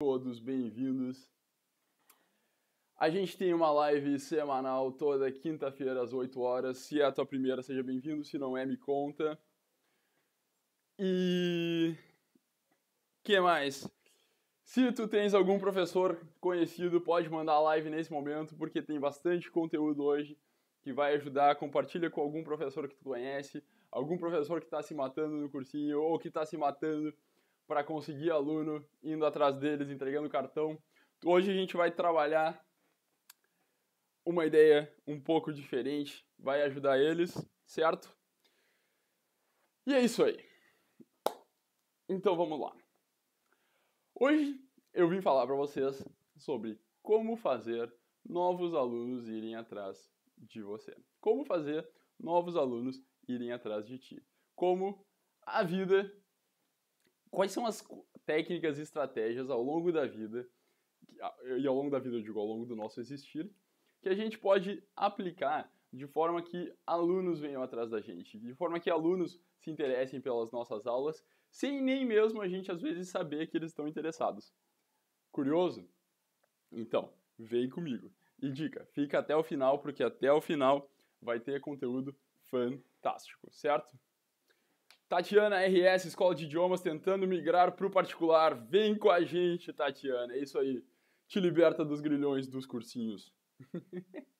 todos bem-vindos. A gente tem uma live semanal toda quinta-feira às 8 horas. Se é a tua primeira, seja bem-vindo. Se não é, me conta. E que mais? Se tu tens algum professor conhecido, pode mandar a live nesse momento, porque tem bastante conteúdo hoje que vai ajudar. Compartilha com algum professor que tu conhece, algum professor que está se matando no cursinho ou que está se matando para conseguir aluno, indo atrás deles, entregando cartão. Hoje a gente vai trabalhar uma ideia um pouco diferente, vai ajudar eles, certo? E é isso aí. Então vamos lá. Hoje eu vim falar para vocês sobre como fazer novos alunos irem atrás de você. Como fazer novos alunos irem atrás de ti. Como a vida. Quais são as técnicas e estratégias ao longo da vida, e ao longo da vida eu digo ao longo do nosso existir, que a gente pode aplicar de forma que alunos venham atrás da gente, de forma que alunos se interessem pelas nossas aulas, sem nem mesmo a gente às vezes saber que eles estão interessados. Curioso? Então, vem comigo. E dica, fica até o final, porque até o final vai ter conteúdo fantástico, certo? Tatiana RS, Escola de Idiomas, tentando migrar para o particular. Vem com a gente, Tatiana. É isso aí. Te liberta dos grilhões dos cursinhos.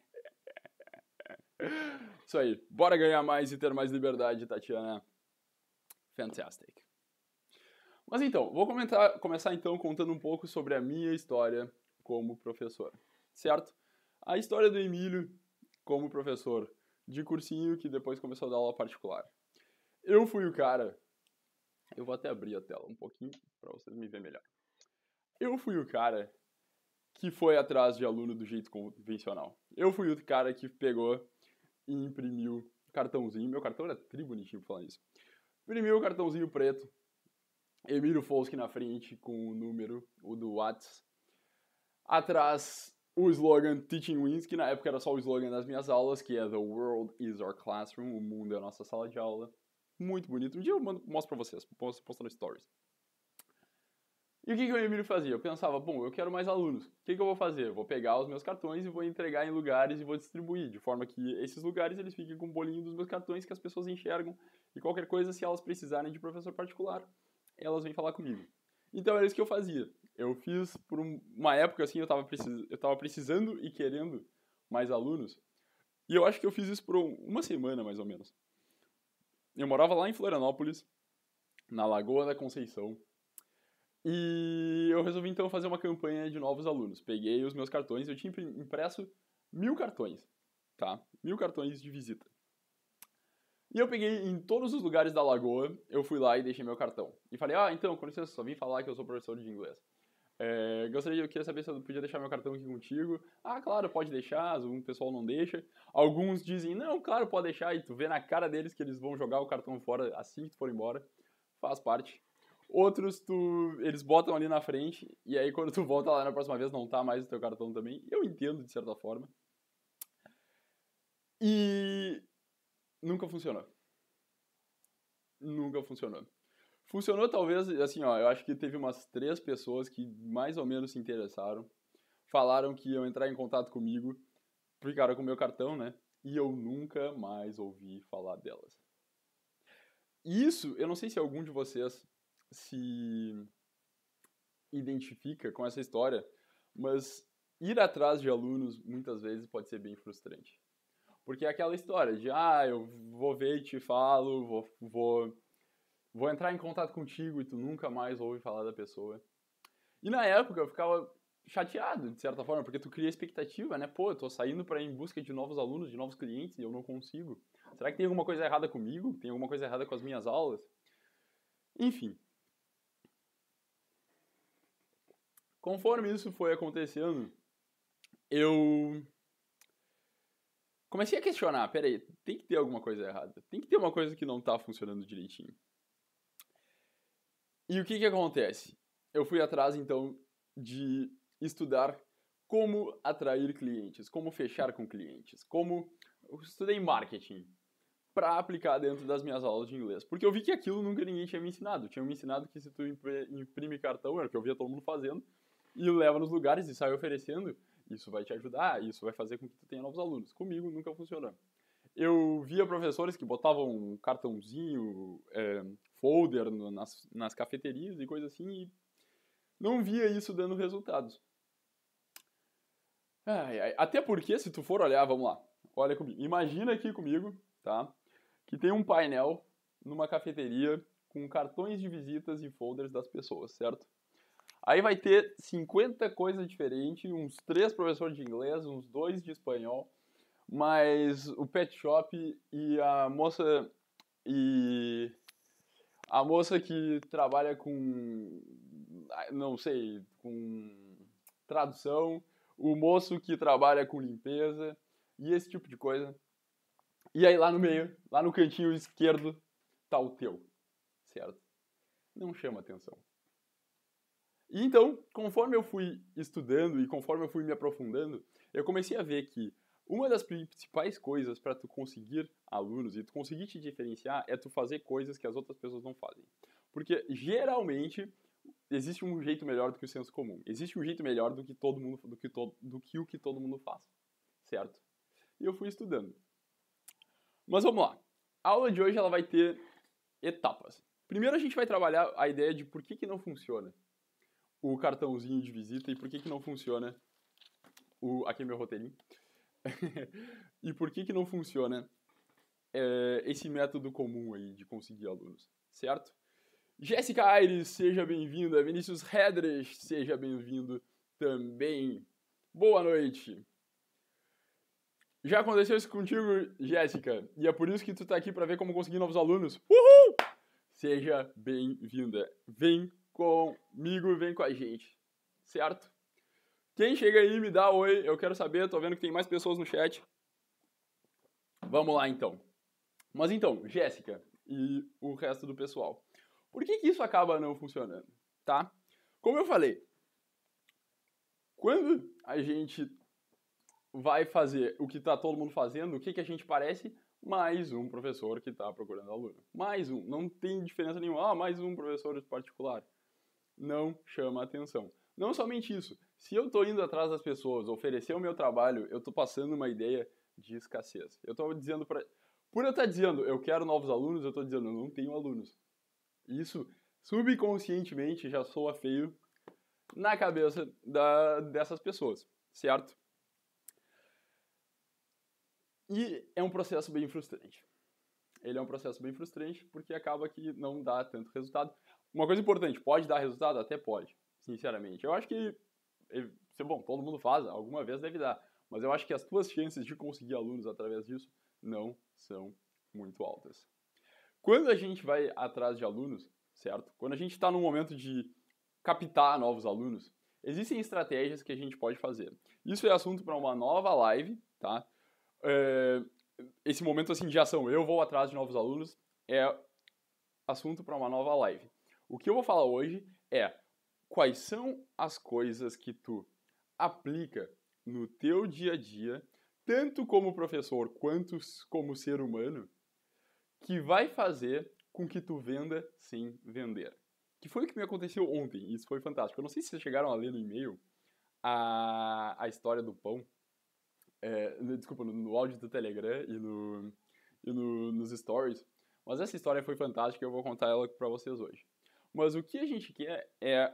Isso aí. Bora ganhar mais e ter mais liberdade, Tatiana. Fantastic. Mas então, vou comentar, começar então contando um pouco sobre a minha história como professor, certo? A história do Emílio como professor de cursinho que depois começou a dar aula particular. Eu fui o cara. Eu vou até abrir a tela um pouquinho para vocês me verem melhor. Eu fui o cara que foi atrás de aluno do jeito convencional. Eu fui o cara que pegou e imprimiu cartãozinho. Meu cartão era tri bonitinho pra falar isso. Imprimiu o cartãozinho preto. Emílio Folsky na frente com o número, o do Whats. Atrás, o slogan Teaching Wins, que na época era só o slogan das minhas aulas, que é The World is Our Classroom, o mundo é a nossa sala de aula. Muito bonito. Um dia eu mostro pra vocês, posso postar no Stories. E o que, que o Emílio fazia? Eu pensava, bom, eu quero mais alunos. O que, que eu vou fazer? Vou pegar os meus cartões e vou entregar em lugares e vou distribuir, de forma que esses lugares eles fiquem com o bolinho dos meus cartões que as pessoas enxergam e qualquer coisa, se elas precisarem de professor particular, elas vêm falar comigo. Então era isso que eu fazia. Eu fiz por uma época assim, eu estava precis... eu tava precisando e querendo mais alunos. E eu acho que eu fiz isso por uma semana, mais ou menos. Eu morava lá em Florianópolis, na Lagoa da Conceição, e eu resolvi então fazer uma campanha de novos alunos. Peguei os meus cartões, eu tinha impresso mil cartões, tá? Mil cartões de visita. E eu peguei em todos os lugares da lagoa, eu fui lá e deixei meu cartão. E falei, ah, então, com licença, só vim falar que eu sou professor de inglês. É, gostaria, eu queria saber se eu podia deixar meu cartão aqui contigo. Ah, claro, pode deixar, um pessoal não deixa. Alguns dizem, não, claro, pode deixar, e tu vê na cara deles que eles vão jogar o cartão fora assim que tu for embora. Faz parte. Outros, tu, eles botam ali na frente, e aí quando tu volta lá na próxima vez, não tá mais o teu cartão também. Eu entendo, de certa forma. E nunca funcionou. Nunca funcionou. Funcionou talvez, assim, ó, eu acho que teve umas três pessoas que mais ou menos se interessaram, falaram que iam entrar em contato comigo, ficaram com o meu cartão, né? E eu nunca mais ouvi falar delas. Isso, eu não sei se algum de vocês se identifica com essa história, mas ir atrás de alunos muitas vezes pode ser bem frustrante. Porque é aquela história de, ah, eu vou ver e te falo, vou, vou, vou entrar em contato contigo e tu nunca mais ouve falar da pessoa. E na época eu ficava chateado, de certa forma, porque tu cria expectativa, né? Pô, eu tô saindo para em busca de novos alunos, de novos clientes e eu não consigo. Será que tem alguma coisa errada comigo? Tem alguma coisa errada com as minhas aulas? Enfim, Conforme isso foi acontecendo, eu comecei a questionar, peraí, tem que ter alguma coisa errada, tem que ter uma coisa que não está funcionando direitinho. E o que que acontece? Eu fui atrás então de estudar como atrair clientes, como fechar com clientes, como eu estudei marketing para aplicar dentro das minhas aulas de inglês, porque eu vi que aquilo nunca ninguém tinha me ensinado. Tinha me ensinado que se tu imprime cartão, era o que eu via todo mundo fazendo, e leva nos lugares e sai oferecendo, isso vai te ajudar, isso vai fazer com que tu tenha novos alunos. Comigo nunca funcionou. Eu via professores que botavam um cartãozinho, é, folder no, nas, nas cafeterias e coisa assim, e não via isso dando resultados. Ai, ai. Até porque, se tu for olhar, vamos lá, olha comigo. Imagina aqui comigo, tá? Que tem um painel numa cafeteria com cartões de visitas e folders das pessoas, certo? Aí vai ter 50 coisas diferentes, uns três professores de inglês, uns dois de espanhol, mas o pet shop e a moça e a moça que trabalha com não sei, com tradução, o moço que trabalha com limpeza e esse tipo de coisa. E aí lá no meio, lá no cantinho esquerdo, tá o teu, certo? Não chama atenção. E então, conforme eu fui estudando e conforme eu fui me aprofundando, eu comecei a ver que uma das principais coisas para tu conseguir alunos e tu conseguir te diferenciar é tu fazer coisas que as outras pessoas não fazem. Porque geralmente existe um jeito melhor do que o senso comum. Existe um jeito melhor do que todo mundo do que, to, do que o que todo mundo faz, certo? E eu fui estudando. Mas vamos lá. A aula de hoje ela vai ter etapas. Primeiro a gente vai trabalhar a ideia de por que, que não funciona o cartãozinho de visita e por que, que não funciona o aqui é meu roteirinho e por que que não funciona é, esse método comum aí de conseguir alunos, certo? Jéssica Aires, seja bem-vinda. Vinícius Redres, seja bem-vindo também. Boa noite. Já aconteceu isso contigo, Jéssica? E é por isso que tu tá aqui para ver como conseguir novos alunos? Uhul! Seja bem-vinda. Vem comigo, vem com a gente. Certo? Quem chega aí, me dá oi. Eu quero saber, tô vendo que tem mais pessoas no chat. Vamos lá então. Mas então, Jéssica e o resto do pessoal. Por que, que isso acaba não funcionando? Tá? Como eu falei, quando a gente vai fazer o que está todo mundo fazendo, o que, que a gente parece? Mais um professor que está procurando aluno. Mais um. Não tem diferença nenhuma. Ah, mais um professor particular. Não chama atenção. Não somente isso. Se eu estou indo atrás das pessoas, oferecer o meu trabalho, eu estou passando uma ideia de escassez. Eu estou dizendo para... Por eu estar tá dizendo, eu quero novos alunos, eu estou dizendo, eu não tenho alunos. Isso subconscientemente já soa feio na cabeça da, dessas pessoas, certo? E é um processo bem frustrante. Ele é um processo bem frustrante porque acaba que não dá tanto resultado. Uma coisa importante, pode dar resultado? Até pode, sinceramente. Eu acho que, bom, todo mundo faz, alguma vez deve dar. Mas eu acho que as tuas chances de conseguir alunos através disso não são muito altas. Quando a gente vai atrás de alunos, certo? Quando a gente está no momento de captar novos alunos, existem estratégias que a gente pode fazer. Isso é assunto para uma nova live, tá? É, esse momento assim de ação, eu vou atrás de novos alunos, é assunto para uma nova live. O que eu vou falar hoje é quais são as coisas que tu aplica no teu dia a dia, tanto como professor quanto como ser humano, que vai fazer com que tu venda sem vender. Que foi o que me aconteceu ontem, isso foi fantástico. Eu não sei se vocês chegaram a ler no e-mail a, a história do pão. É, desculpa, no, no, áudio do Telegram e, no, e no, nos stories. Mas essa história foi fantástica e eu vou contar ela para vocês hoje. Mas o que a gente quer é,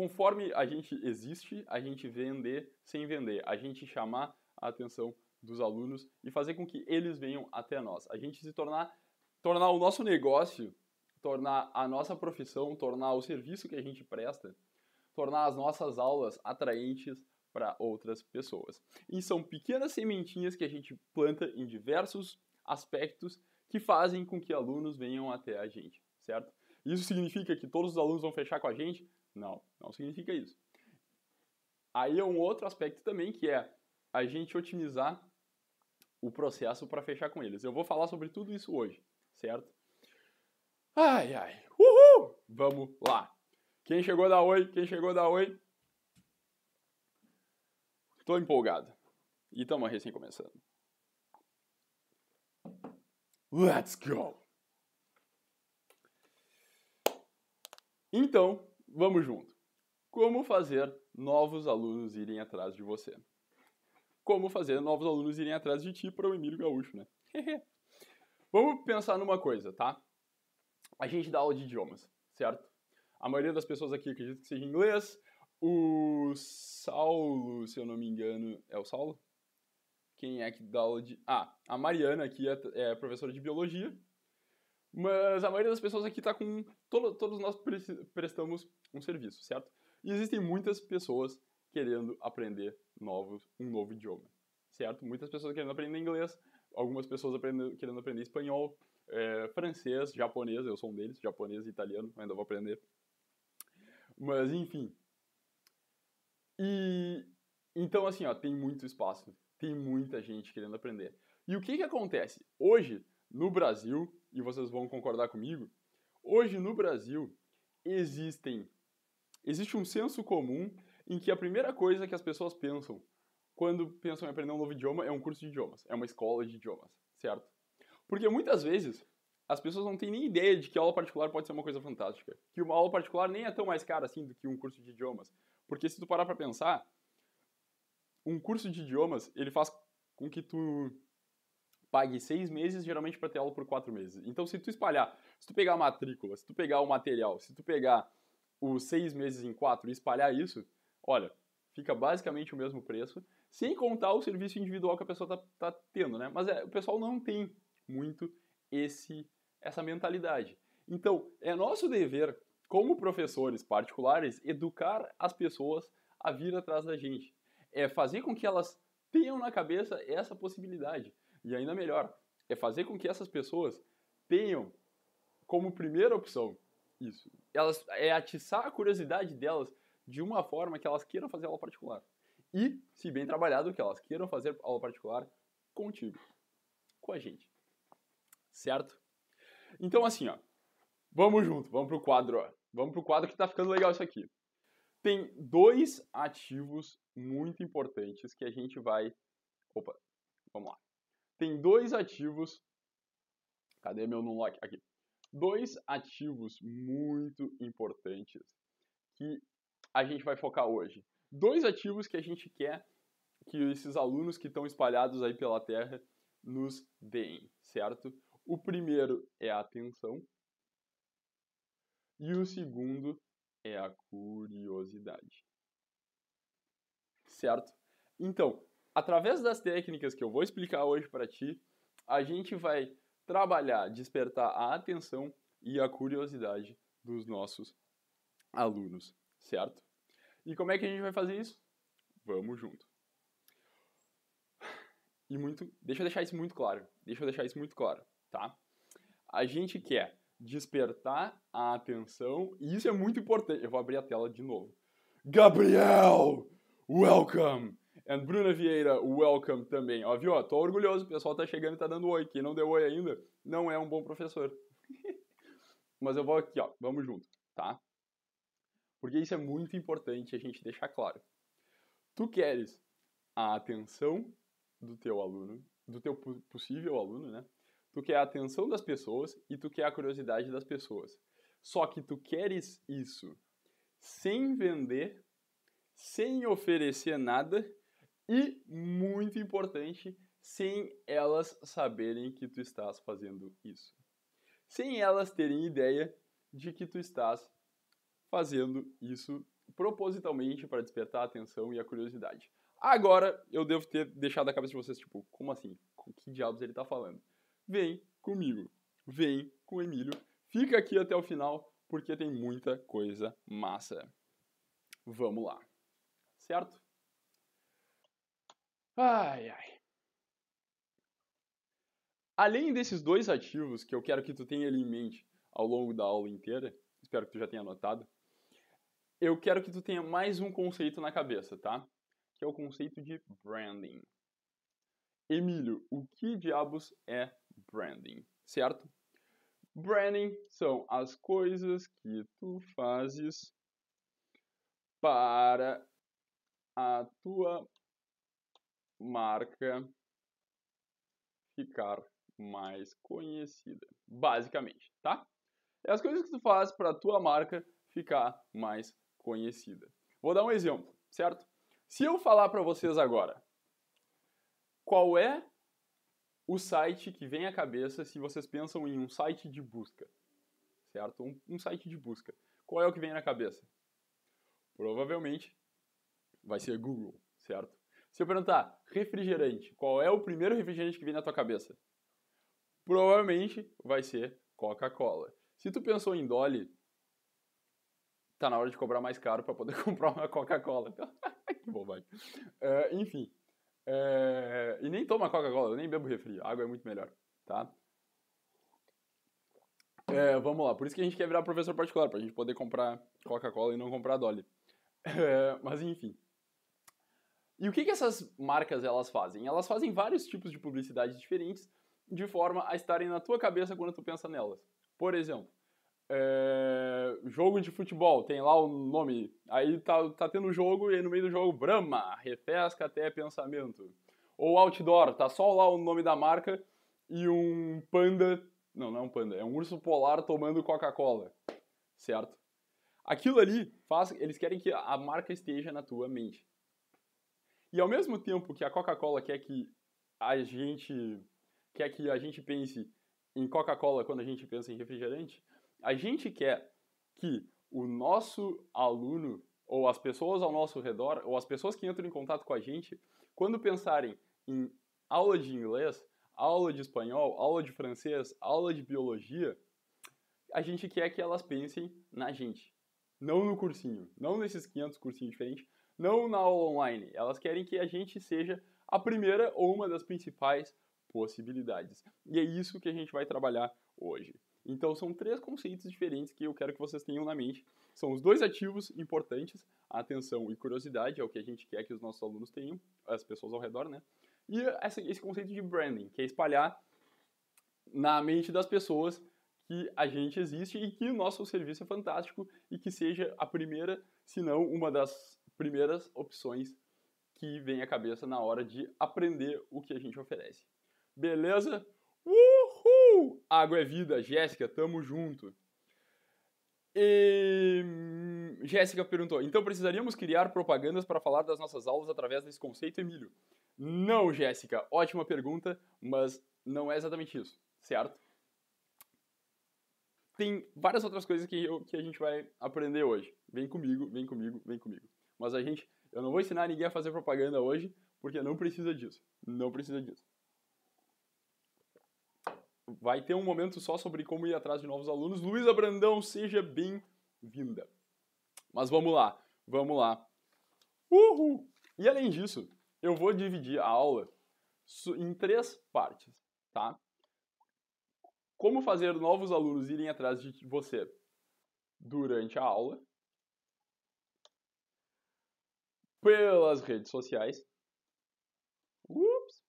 conforme a gente existe, a gente vender sem vender. A gente chamar a atenção dos alunos e fazer com que eles venham até nós. A gente se tornar, tornar o nosso negócio, tornar a nossa profissão, tornar o serviço que a gente presta, tornar as nossas aulas atraentes para outras pessoas. E são pequenas sementinhas que a gente planta em diversos aspectos que fazem com que alunos venham até a gente, certo? Isso significa que todos os alunos vão fechar com a gente? Não, não significa isso. Aí é um outro aspecto também que é a gente otimizar o processo para fechar com eles. Eu vou falar sobre tudo isso hoje, certo? Ai, ai. Uhul! Vamos lá. Quem chegou da oi? Quem chegou da oi? Tô empolgado. E estamos recém começando. Let's go! Então, vamos junto. como fazer novos alunos irem atrás de você. Como fazer novos alunos irem atrás de ti para o Emílio Gaúcho, né? Vamos pensar numa coisa, tá? A gente dá aula de idiomas, certo? A maioria das pessoas aqui acredita que seja inglês. O Saulo, se eu não me engano, é o Saulo? Quem é que dá aula de. Ah, a Mariana aqui é, é professora de biologia. Mas a maioria das pessoas aqui está com. Todo, todos nós prestamos um serviço, certo? E existem muitas pessoas querendo aprender novos, um novo idioma, certo? Muitas pessoas querendo aprender inglês, algumas pessoas aprendendo, querendo aprender espanhol, é, francês, japonês, eu sou um deles, japonês e italiano, ainda vou aprender. Mas, enfim. E, então, assim, ó, tem muito espaço, tem muita gente querendo aprender. E o que que acontece? Hoje, no Brasil, e vocês vão concordar comigo, hoje no Brasil existem existe um senso comum em que a primeira coisa que as pessoas pensam quando pensam em aprender um novo idioma é um curso de idiomas, é uma escola de idiomas, certo? Porque muitas vezes as pessoas não têm nem ideia de que aula particular pode ser uma coisa fantástica, que uma aula particular nem é tão mais cara assim do que um curso de idiomas, porque se tu parar para pensar, um curso de idiomas ele faz com que tu pague seis meses geralmente para ter aula por quatro meses. Então se tu espalhar, se tu pegar a matrícula, se tu pegar o material, se tu pegar os seis meses em quatro e espalhar isso, olha, fica basicamente o mesmo preço, sem contar o serviço individual que a pessoa está tá tendo, né? Mas é, o pessoal não tem muito esse essa mentalidade. Então, é nosso dever, como professores particulares, educar as pessoas a vir atrás da gente. É fazer com que elas tenham na cabeça essa possibilidade. E ainda melhor, é fazer com que essas pessoas tenham como primeira opção isso. Elas, é atiçar a curiosidade delas de uma forma que elas queiram fazer aula particular. E, se bem trabalhado, que elas queiram fazer aula particular contigo, com a gente. Certo? Então, assim, ó. Vamos junto, vamos pro quadro, ó. Vamos pro quadro que tá ficando legal isso aqui. Tem dois ativos muito importantes que a gente vai. Opa, vamos lá. Tem dois ativos. Cadê meu nunlock? Aqui dois ativos muito importantes que a gente vai focar hoje. Dois ativos que a gente quer que esses alunos que estão espalhados aí pela Terra nos deem, certo? O primeiro é a atenção e o segundo é a curiosidade. Certo? Então, através das técnicas que eu vou explicar hoje para ti, a gente vai trabalhar, despertar a atenção e a curiosidade dos nossos alunos, certo? E como é que a gente vai fazer isso? Vamos junto. E muito, deixa eu deixar isso muito claro. Deixa eu deixar isso muito claro, tá? A gente quer despertar a atenção, e isso é muito importante. Eu vou abrir a tela de novo. Gabriel, welcome. And Bruna Vieira, welcome também. Ó, viu? Ó, tô orgulhoso, o pessoal tá chegando e tá dando oi. Quem não deu oi ainda, não é um bom professor. Mas eu vou aqui, ó, vamos junto, tá? Porque isso é muito importante a gente deixar claro. Tu queres a atenção do teu aluno, do teu possível aluno, né? Tu quer a atenção das pessoas e tu quer a curiosidade das pessoas. Só que tu queres isso sem vender, sem oferecer nada e, muito importante, sem elas saberem que tu estás fazendo isso. Sem elas terem ideia de que tu estás fazendo isso propositalmente para despertar a atenção e a curiosidade. Agora, eu devo ter deixado a cabeça de vocês, tipo, como assim? Com que diabos ele está falando? Vem comigo. Vem com o Emílio. Fica aqui até o final, porque tem muita coisa massa. Vamos lá. Certo? Ai, ai. Além desses dois ativos que eu quero que tu tenha ali em mente ao longo da aula inteira, espero que tu já tenha anotado, eu quero que tu tenha mais um conceito na cabeça, tá? Que é o conceito de branding. Emílio, o que diabos é branding, certo? Branding são as coisas que tu fazes para a tua marca ficar mais conhecida, basicamente, tá? É as coisas que tu faz para a tua marca ficar mais conhecida. Vou dar um exemplo, certo? Se eu falar para vocês agora qual é o site que vem à cabeça se vocês pensam em um site de busca, certo? Um, um site de busca. Qual é o que vem na cabeça? Provavelmente vai ser Google, certo? Se eu perguntar refrigerante, qual é o primeiro refrigerante que vem na tua cabeça? Provavelmente vai ser Coca-Cola. Se tu pensou em Dolly, tá na hora de cobrar mais caro para poder comprar uma Coca-Cola. que bobagem. Uh, enfim. Uh, e nem toma Coca-Cola, eu nem bebo refri. Água é muito melhor, tá? Uh, vamos lá, por isso que a gente quer virar professor particular, pra gente poder comprar Coca-Cola e não comprar Dolly. mas enfim. E o que, que essas marcas elas fazem? Elas fazem vários tipos de publicidade diferentes de forma a estarem na tua cabeça quando tu pensa nelas. Por exemplo, é, jogo de futebol, tem lá o nome, aí tá, tá tendo jogo e aí no meio do jogo, Brahma, refresca até pensamento. Ou outdoor, tá só lá o nome da marca e um panda, não, não é um panda, é um urso polar tomando Coca-Cola, certo? Aquilo ali faz, eles querem que a marca esteja na tua mente. E ao mesmo tempo que a Coca-Cola quer que a gente quer que a gente pense em Coca-Cola quando a gente pensa em refrigerante, a gente quer que o nosso aluno ou as pessoas ao nosso redor ou as pessoas que entram em contato com a gente, quando pensarem em aula de inglês, aula de espanhol, aula de francês, aula de biologia, a gente quer que elas pensem na gente, não no cursinho, não nesses 500 cursinhos diferentes, não na aula online. Elas querem que a gente seja a primeira ou uma das principais possibilidades. E é isso que a gente vai trabalhar hoje. Então são três conceitos diferentes que eu quero que vocês tenham na mente. São os dois ativos importantes, atenção e curiosidade, é o que a gente quer que os nossos alunos tenham, as pessoas ao redor, né? E esse conceito de branding, que é espalhar na mente das pessoas que a gente existe e que o nosso serviço é fantástico e que seja a primeira, se não uma das primeiras opções que vem à cabeça na hora de aprender o que a gente oferece. Beleza? Uhul! Água é vida, Jéssica, tamo junto. E... Jéssica perguntou: então precisaríamos criar propagandas para falar das nossas aulas através desse conceito, Emílio? Não, Jéssica, ótima pergunta, mas não é exatamente isso, certo? Tem várias outras coisas que, eu, que a gente vai aprender hoje. Vem comigo, vem comigo, vem comigo. Mas a gente, eu não vou ensinar ninguém a fazer propaganda hoje, porque não precisa disso. Não precisa disso. Vai ter um momento só sobre como ir atrás de novos alunos. Luísa Brandão, seja bem-vinda. Mas vamos lá, vamos lá. Uhul! E além disso, eu vou dividir a aula em três partes, tá? Como fazer novos alunos irem atrás de você durante a aula, pelas redes sociais. Ups.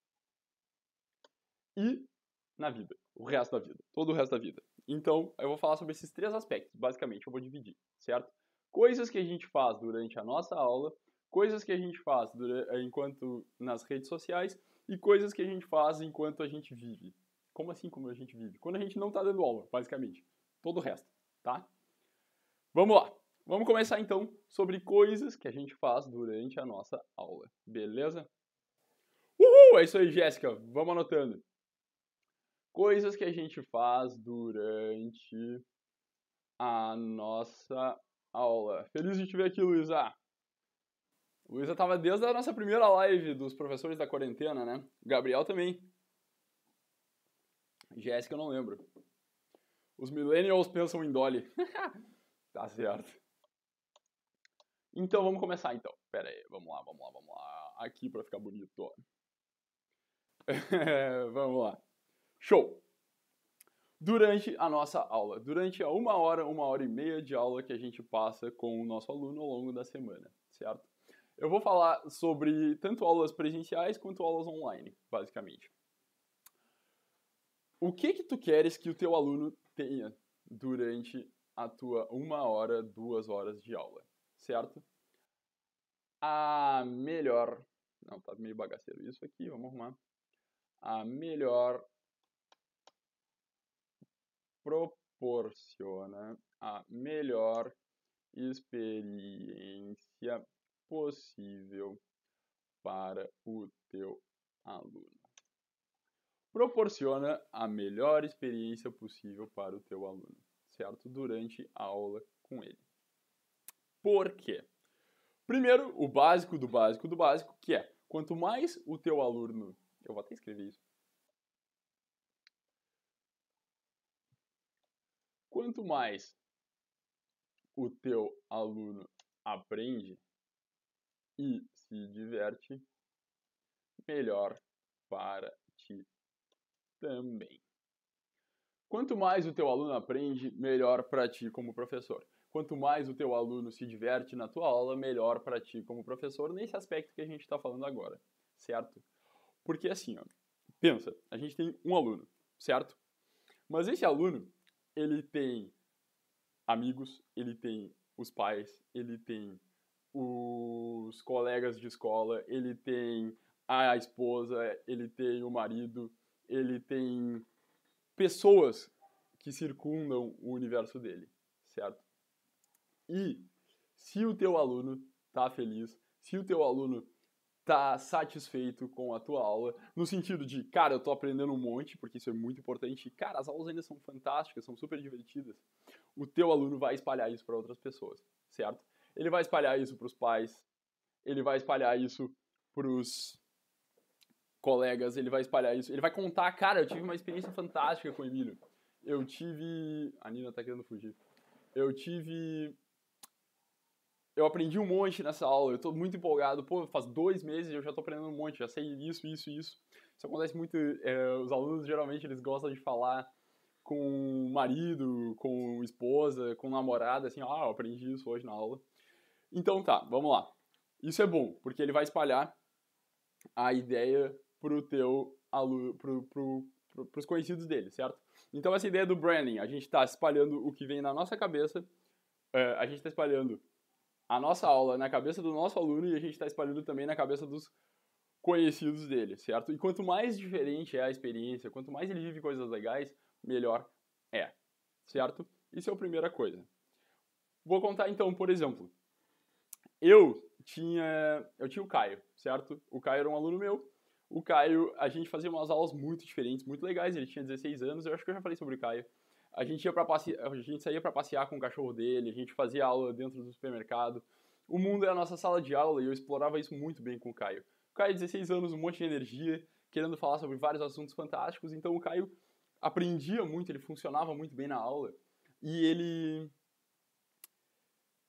E na vida. O resto da vida. Todo o resto da vida. Então, eu vou falar sobre esses três aspectos, basicamente, eu vou dividir, certo? Coisas que a gente faz durante a nossa aula, coisas que a gente faz durante, enquanto nas redes sociais e coisas que a gente faz enquanto a gente vive. Como assim como a gente vive? Quando a gente não está dando aula, basicamente. Todo o resto, tá? Vamos lá. Vamos começar então sobre coisas que a gente faz durante a nossa aula, beleza? Uhul! É isso aí, Jéssica. Vamos anotando. Coisas que a gente faz durante a nossa aula. Feliz de te ver aqui, Luísa. Luísa estava desde a nossa primeira live dos professores da quarentena, né? Gabriel também. Jéssica eu não lembro. Os millennials pensam em Dolly. tá certo. Então vamos começar então. Pera aí, vamos lá, vamos lá, vamos lá. Aqui para ficar bonito. vamos lá. Show! Durante a nossa aula, durante a uma hora, uma hora e meia de aula que a gente passa com o nosso aluno ao longo da semana, certo? Eu vou falar sobre tanto aulas presenciais quanto aulas online, basicamente. O que que tu queres que o teu aluno tenha durante a tua uma hora, duas horas de aula? Certo? A melhor. Não, tá meio bagaceiro isso aqui, vamos arrumar. A melhor proporciona a melhor experiência possível para o teu aluno. Proporciona a melhor experiência possível para o teu aluno, certo? Durante a aula com ele. Por quê? Primeiro, o básico do básico do básico, que é quanto mais o teu aluno. Eu vou até escrever isso. Quanto mais o teu aluno aprende e se diverte, melhor para ti também. Quanto mais o teu aluno aprende, melhor para ti como professor. Quanto mais o teu aluno se diverte na tua aula, melhor para ti como professor, nesse aspecto que a gente está falando agora, certo? Porque assim, ó, pensa, a gente tem um aluno, certo? Mas esse aluno, ele tem amigos, ele tem os pais, ele tem os colegas de escola, ele tem a esposa, ele tem o marido, ele tem pessoas que circundam o universo dele, certo? E se o teu aluno tá feliz, se o teu aluno tá satisfeito com a tua aula, no sentido de, cara, eu tô aprendendo um monte, porque isso é muito importante, cara, as aulas ainda são fantásticas, são super divertidas. O teu aluno vai espalhar isso para outras pessoas, certo? Ele vai espalhar isso para os pais, ele vai espalhar isso para os colegas, ele vai espalhar isso, ele vai contar, cara, eu tive uma experiência fantástica com o Emílio. Eu tive, a Nina tá querendo fugir. Eu tive eu aprendi um monte nessa aula, eu estou muito empolgado. Pô, faz dois meses eu já estou aprendendo um monte, já sei isso, isso, isso. Isso acontece muito, é, os alunos geralmente eles gostam de falar com o marido, com esposa, com namorada, assim, ah, eu aprendi isso hoje na aula. Então tá, vamos lá. Isso é bom, porque ele vai espalhar a ideia pro teu aluno, pro, pro, pro, pros conhecidos dele, certo? Então essa ideia do branding, a gente está espalhando o que vem na nossa cabeça, é, a gente está espalhando a nossa aula na cabeça do nosso aluno e a gente está espalhando também na cabeça dos conhecidos dele, certo? E quanto mais diferente é a experiência, quanto mais ele vive coisas legais, melhor é, certo? Isso é a primeira coisa. Vou contar então, por exemplo, eu tinha, eu tinha o Caio, certo? O Caio era um aluno meu. O Caio, a gente fazia umas aulas muito diferentes, muito legais. Ele tinha 16 anos, eu acho que eu já falei sobre o Caio. A gente ia para passear, a gente saía para passear com o cachorro dele, a gente fazia aula dentro do supermercado. O mundo era a nossa sala de aula e eu explorava isso muito bem com o Caio. O Caio, 16 anos, um monte de energia, querendo falar sobre vários assuntos fantásticos. Então o Caio aprendia muito, ele funcionava muito bem na aula. E ele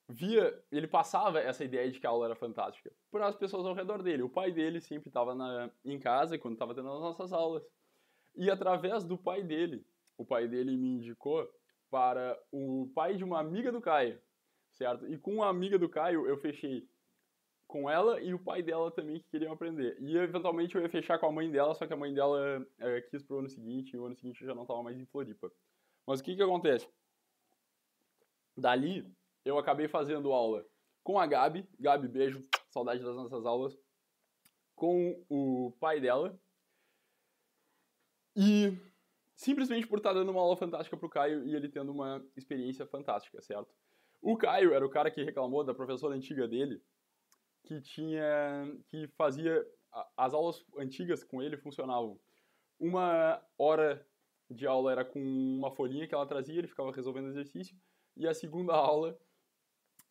via, ele passava essa ideia de que a aula era fantástica para as pessoas ao redor dele. O pai dele sempre estava em casa quando estava tendo as nossas aulas. E através do pai dele, o pai dele me indicou para o pai de uma amiga do Caio, certo? E com a amiga do Caio eu fechei com ela e o pai dela também que queriam aprender. E eventualmente eu ia fechar com a mãe dela, só que a mãe dela é, quis pro ano seguinte e o ano seguinte eu já não estava mais em Floripa. Mas o que que acontece? Dali eu acabei fazendo aula com a Gabi, Gabi, beijo, saudade das nossas aulas, com o pai dela. E simplesmente por estar dando uma aula fantástica pro Caio e ele tendo uma experiência fantástica, certo? O Caio era o cara que reclamou da professora antiga dele, que tinha que fazia as aulas antigas com ele funcionavam. Uma hora de aula era com uma folhinha que ela trazia, ele ficava resolvendo exercício, e a segunda aula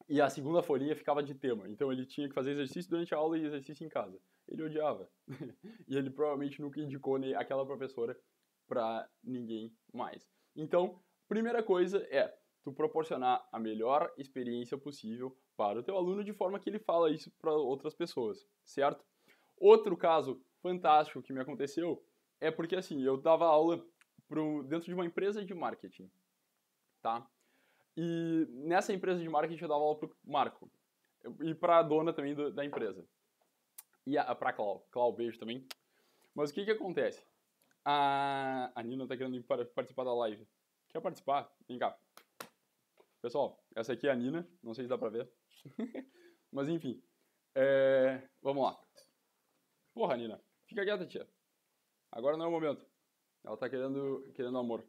e a segunda folhinha ficava de tema. Então ele tinha que fazer exercício durante a aula e exercício em casa. Ele odiava. e ele provavelmente nunca indicou aquela professora para ninguém mais. Então, primeira coisa é tu proporcionar a melhor experiência possível para o teu aluno de forma que ele fala isso para outras pessoas, certo? Outro caso fantástico que me aconteceu é porque assim, eu dava aula pro, dentro de uma empresa de marketing, tá? E nessa empresa de marketing eu dava aula pro Marco e para a dona também do, da empresa. E a, pra Clau, Clau, beijo também. Mas o que que acontece? A, Nina tá querendo participar da live. Quer participar? Vem cá. Pessoal, essa aqui é a Nina. Não sei se dá pra ver. Mas enfim. É, vamos lá. Porra, Nina. Fica quieta, tia. Agora não é o momento. Ela tá querendo, querendo amor.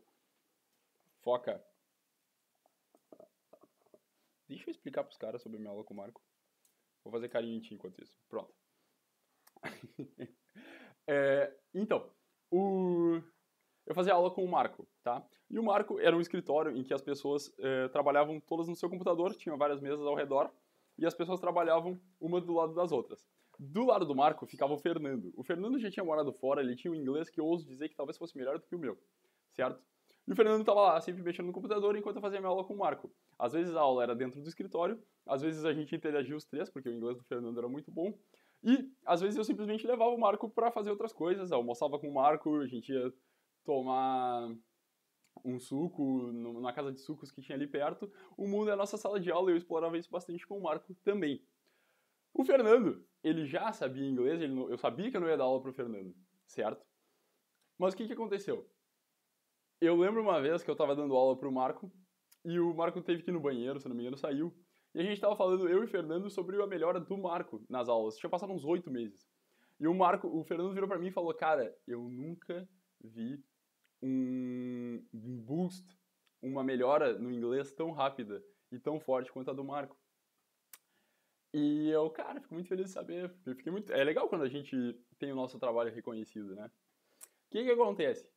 Foca. Deixa eu explicar pros caras sobre minha aula com o Marco. Vou fazer carinho em ti enquanto isso. Pronto. é, então, o... eu fazia aula com o Marco, tá? E o Marco era um escritório em que as pessoas é, trabalhavam todas no seu computador, tinha várias mesas ao redor, e as pessoas trabalhavam uma do lado das outras. Do lado do Marco ficava o Fernando. O Fernando já tinha morado fora, ele tinha um inglês que eu ouso dizer que talvez fosse melhor do que o meu, certo? E o Fernando estava lá, sempre mexendo no computador, enquanto eu fazia minha aula com o Marco. Às vezes a aula era dentro do escritório, às vezes a gente interagia os três, porque o inglês do Fernando era muito bom, e às vezes eu simplesmente levava o Marco para fazer outras coisas, almoçava com o Marco, a gente ia tomar um suco na casa de sucos que tinha ali perto. O mundo é a nossa sala de aula e eu explorava isso bastante com o Marco também. O Fernando, ele já sabia inglês, não, eu sabia que eu não ia dar aula pro Fernando, certo? Mas o que, que aconteceu? Eu lembro uma vez que eu estava dando aula pro Marco e o Marco teve que ir no banheiro, se não me engano, saiu. E a gente estava falando, eu e o Fernando, sobre a melhora do Marco nas aulas. Tinha passado uns oito meses. E o Marco, o Fernando virou para mim e falou: Cara, eu nunca vi um boost, uma melhora no inglês tão rápida e tão forte quanto a do Marco. E eu, cara, fico muito feliz de saber. fiquei muito... É legal quando a gente tem o nosso trabalho reconhecido, né? O que que acontece?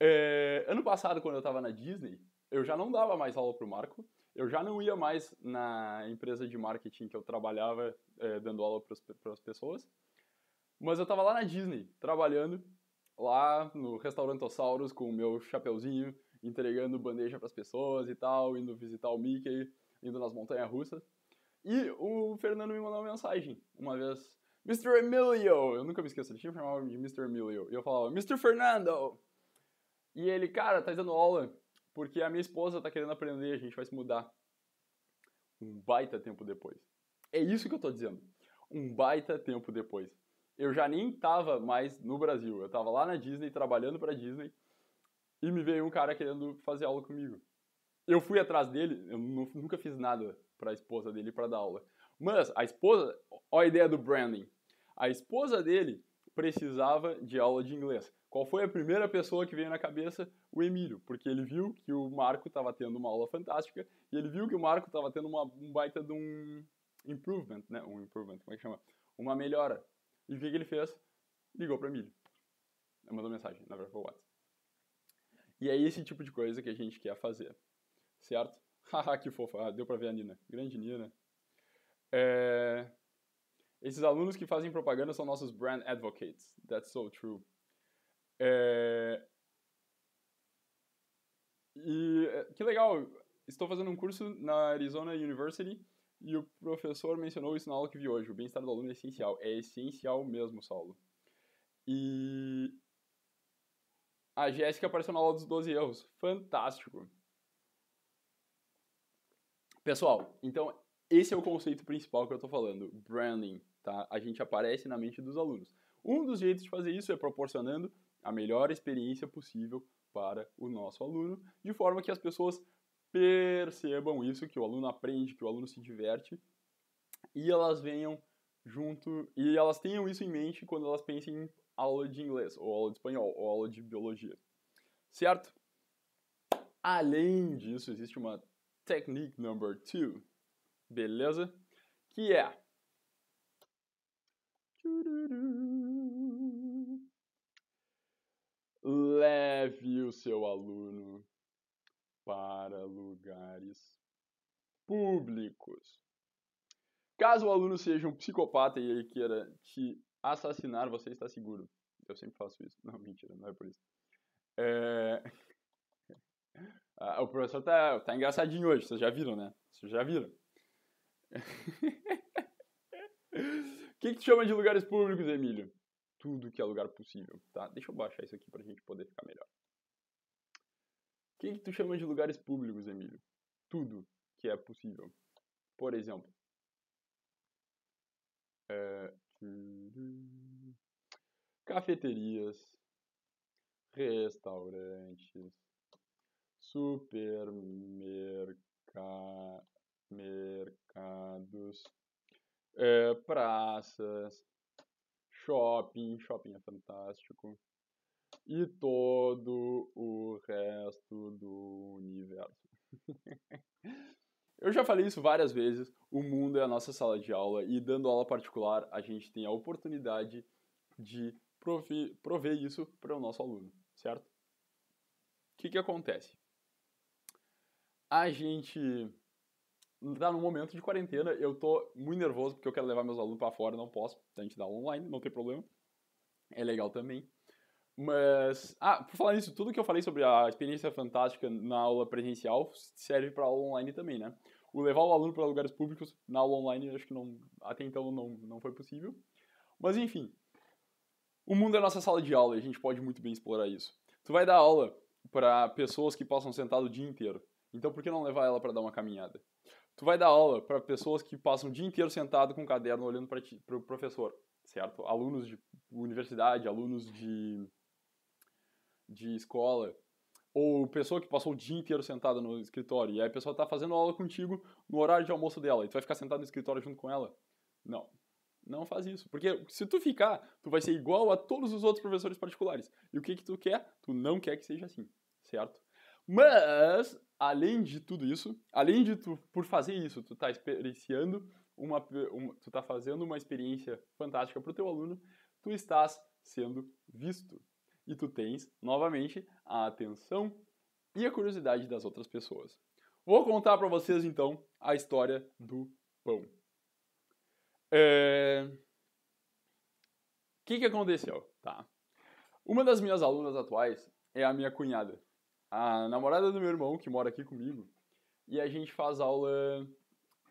É... Ano passado, quando eu estava na Disney, eu já não dava mais aula pro Marco, eu já não ia mais na empresa de marketing que eu trabalhava é, dando aula para as pessoas, mas eu estava lá na Disney, trabalhando, lá no restaurante Ossauros com o meu chapeuzinho, entregando bandeja para as pessoas e tal, indo visitar o Mickey, indo nas montanhas russas. E o Fernando me mandou uma mensagem uma vez. Mr. Emilio! Eu nunca me esqueço, ele tinha chamado de Mr. Emilio. E eu falava, Mr. Fernando! E ele, cara, tá dando aula porque a minha esposa tá querendo aprender, a gente vai se mudar. Um baita tempo depois. É isso que eu tô dizendo. Um baita tempo depois. Eu já nem tava mais no Brasil. Eu tava lá na Disney, trabalhando pra Disney, e me veio um cara querendo fazer aula comigo. Eu fui atrás dele, eu nunca fiz nada pra esposa dele para dar aula. Mas a esposa, ó a ideia do branding. A esposa dele precisava de aula de inglês. Qual foi a primeira pessoa que veio na cabeça? O Emílio, porque ele viu que o Marco estava tendo uma aula fantástica e ele viu que o Marco estava tendo uma, um baita de um improvement, né? Um improvement, como é que chama? Uma melhora. E o que, que ele fez? Ligou para Emílio. Mandou mensagem, na verdade o WhatsApp. E é esse tipo de coisa que a gente quer fazer, certo? Haha, que fofa. Ah, deu para ver a Nina. Grande Nina. É... Esses alunos que fazem propaganda são nossos brand advocates. That's so true. É... E é, que legal, estou fazendo um curso na Arizona University e o professor mencionou isso na aula que vi hoje. O bem-estar do aluno é essencial. É essencial mesmo, Saulo. E a Jéssica apareceu na aula dos 12 erros. Fantástico. Pessoal, então esse é o conceito principal que eu estou falando, branding, tá? A gente aparece na mente dos alunos. Um dos jeitos de fazer isso é proporcionando a melhor experiência possível para o nosso aluno, de forma que as pessoas percebam isso, que o aluno aprende, que o aluno se diverte, e elas venham junto, e elas tenham isso em mente quando elas pensem em aula de inglês, ou aula de espanhol, ou aula de biologia. Certo? Além disso, existe uma technique number two, beleza? Que é leve o seu aluno para lugares públicos. Caso o aluno seja um psicopata e ele queira te assassinar, você está seguro. Eu sempre faço isso. Não, mentira, não é por isso. É... Ah, o professor tá, tá engraçadinho hoje, vocês já viram, né? Vocês já viram. O que, que chama de lugares públicos, Emílio? Tudo que é lugar possível, tá? Deixa eu baixar isso aqui pra gente poder ficar melhor. O que, que tu chama de lugares públicos, Emílio? Tudo que é possível. Por exemplo, é... cafeterias, restaurantes, supermercados, é, praças, shopping, shopping é fantástico, e todo o resto do universo. Eu já falei isso várias vezes, o mundo é a nossa sala de aula e dando aula particular a gente tem a oportunidade de prover, isso para o nosso aluno, certo? O que, que acontece? A gente tá num momento de quarentena, eu tô muito nervoso porque eu quero levar meus alunos para fora, não posso, a gente dá online, não tem problema. É legal também. Mas, ah, por falar nisso, tudo que eu falei sobre a experiência fantástica na aula presencial serve para aula online também, né? O levar o aluno para lugares públicos na aula online, acho que não, até então não, não foi possível. Mas enfim, o mundo é nossa sala de aula e a gente pode muito bem explorar isso. Tu vai dar aula para pessoas que passam sentado o dia inteiro. Então por que não levar ela para dar uma caminhada? Tu vai dar aula para pessoas que passam o dia inteiro sentado com um caderno olhando para o pro professor, certo? Alunos de universidade, alunos de de escola, ou pessoa que passou o dia inteiro sentada no escritório, e aí a pessoa está fazendo aula contigo no horário de almoço dela, e tu vai ficar sentado no escritório junto com ela. Não. Não faz isso. Porque se tu ficar, tu vai ser igual a todos os outros professores particulares. E o que que tu quer? Tu não quer que seja assim, certo? Mas, além de tudo isso, além de tu, por fazer isso, tu tá experienciando uma, uma tu tá fazendo uma experiência fantástica para o teu aluno, tu estás sendo visto e tu tens, novamente, a atenção e a curiosidade das outras pessoas. Vou contar para vocês então a história do pão. É... O que, que aconteceu? Tá. Uma das minhas alunas atuais é a minha cunhada, a namorada do meu irmão, que mora aqui comigo, e a gente faz aula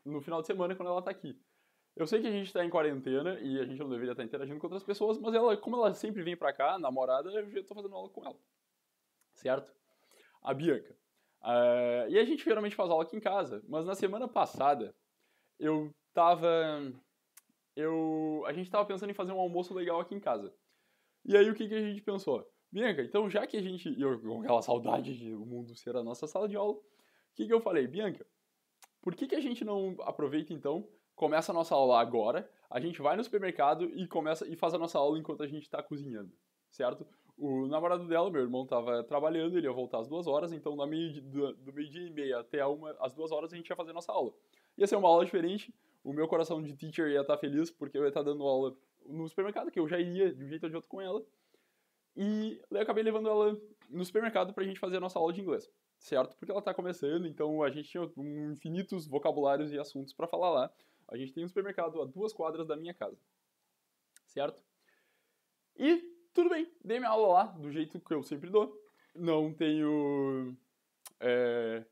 no final de semana quando ela tá aqui. Eu sei que a gente tá em quarentena e a gente não deveria estar interagindo com outras pessoas, mas ela, como ela sempre vem pra cá, namorada, eu tô fazendo aula com ela. Certo? A Bianca. Uh, e a gente geralmente faz aula aqui em casa, mas na semana passada eu tava. Eu, a gente tava pensando em fazer um almoço legal aqui em casa. E aí o que, que a gente pensou? Bianca, então já que a gente. Eu, com aquela saudade de o mundo ser a nossa sala de aula, o que, que eu falei? Bianca, por que, que a gente não aproveita então começa a nossa aula agora, a gente vai no supermercado e começa e faz a nossa aula enquanto a gente está cozinhando, certo? O namorado dela, meu irmão, estava trabalhando, ele ia voltar às duas horas, então do, meio-dia e meia até uma, às duas horas a gente ia fazer nossa aula. Ia ser uma aula diferente, o meu coração de teacher ia estar tá feliz porque eu ia estar tá dando aula no supermercado, que eu já iria de um jeito ou de outro com ela. E eu acabei levando ela no supermercado para a gente fazer a nossa aula de inglês, certo? Porque ela está começando, então a gente tinha infinitos vocabulários e assuntos para falar lá. A gente tem um supermercado a duas quadras da minha casa. Certo? E tudo bem, dei minha aula lá, do jeito que eu sempre dou. Não tenho. É,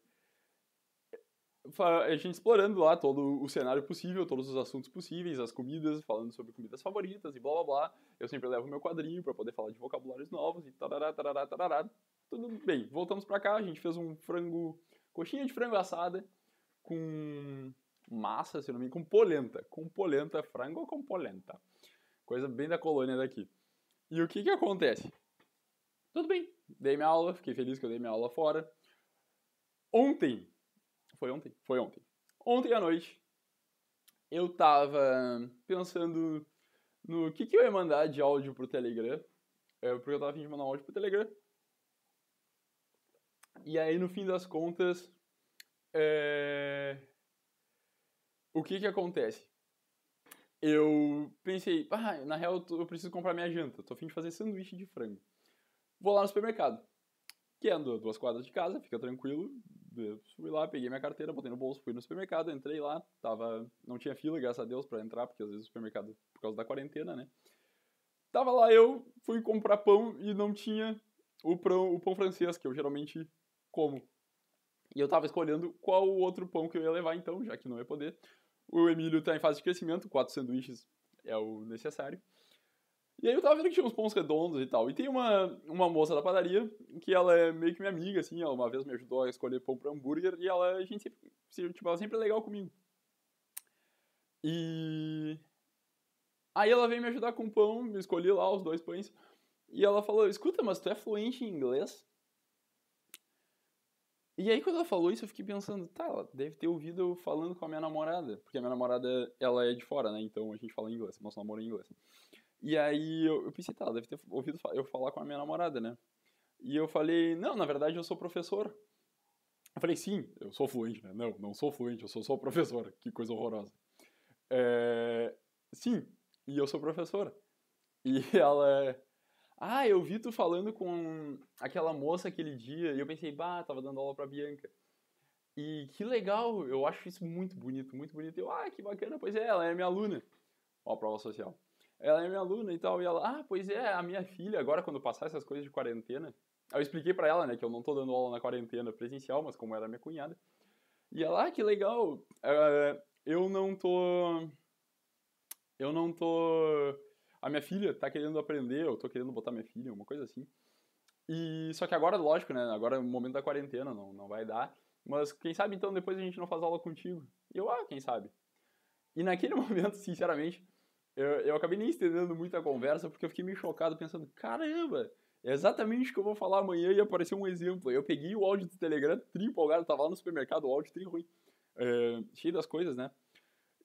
a gente explorando lá todo o cenário possível, todos os assuntos possíveis, as comidas, falando sobre comidas favoritas e blá blá blá. Eu sempre levo meu quadrinho para poder falar de vocabulários novos e tarará, tarará, tarará. Tudo bem, voltamos para cá, a gente fez um frango, coxinha de frango assada com massa, se não me engano, com polenta. Com polenta, frango com polenta. Coisa bem da colônia daqui. E o que que acontece? Tudo bem, dei minha aula, fiquei feliz que eu dei minha aula fora. Ontem, foi ontem? Foi ontem. Ontem à noite, eu tava pensando no que que eu ia mandar de áudio pro Telegram. É, porque eu tava afim de mandar um áudio pro Telegram. E aí, no fim das contas, é o que que acontece? Eu pensei, ah, na real eu preciso comprar minha janta, tô a fim de fazer sanduíche de frango. Vou lá no supermercado, que é duas quadras de casa, fica tranquilo. Fui lá, peguei minha carteira, botei no bolso, fui no supermercado, entrei lá, tava, não tinha fila, graças a Deus, para entrar, porque às vezes o supermercado, por causa da quarentena, né? Tava lá eu, fui comprar pão e não tinha o pão, o pão francês, que eu geralmente como. E eu tava escolhendo qual o outro pão que eu ia levar então, já que não ia poder. O Emílio está em fase de crescimento, quatro sanduíches é o necessário. E aí eu tava vendo que tinha uns pães redondos e tal. E tem uma, uma moça da padaria que ela é meio que minha amiga, assim. Ela uma vez me ajudou a escolher pão para hambúrguer e ela, a gente sempre, tipo, ela sempre é legal comigo. E... Aí ela veio me ajudar com o pão, me escolhi lá os dois pães. E ela falou, escuta, mas tu é fluente em inglês? E aí quando ela falou isso, eu fiquei pensando, tá, ela deve ter ouvido eu falando com a minha namorada, porque a minha namorada, ela é de fora, né, então a gente fala inglês, nosso namoro é inglês. E aí eu, eu pensei, tá, deve ter ouvido eu falar com a minha namorada, né. E eu falei, não, na verdade eu sou professor. Eu falei, sim, eu sou fluente, né? Não, não sou fluente, eu sou só professora. Que coisa horrorosa. É, sim, e eu sou professora. E ela. Ah, eu vi tu falando com aquela moça aquele dia. E eu pensei, bah, tava dando aula pra Bianca. E que legal, eu acho isso muito bonito, muito bonito. Eu, ah, que bacana, pois é, ela é minha aluna. Ó, prova social. Ela é minha aluna e tal. E ela, ah, pois é, a minha filha, agora quando passar essas coisas de quarentena. Eu expliquei para ela, né, que eu não tô dando aula na quarentena presencial, mas como era minha cunhada. E ela, ah, que legal, uh, eu não tô. Eu não tô a minha filha tá querendo aprender, eu tô querendo botar minha filha, uma coisa assim. E só que agora, lógico, né? Agora é o momento da quarentena, não, não vai dar. Mas quem sabe então depois a gente não faz aula contigo. E eu, ah, quem sabe. E naquele momento, sinceramente, eu, eu acabei nem estendendo muito a conversa porque eu fiquei meio chocado pensando, caramba, é exatamente o que eu vou falar amanhã e apareceu um exemplo. Eu peguei o áudio do Telegram, tri empolgado, tava lá no supermercado, o áudio tri ruim, é, cheio das coisas, né?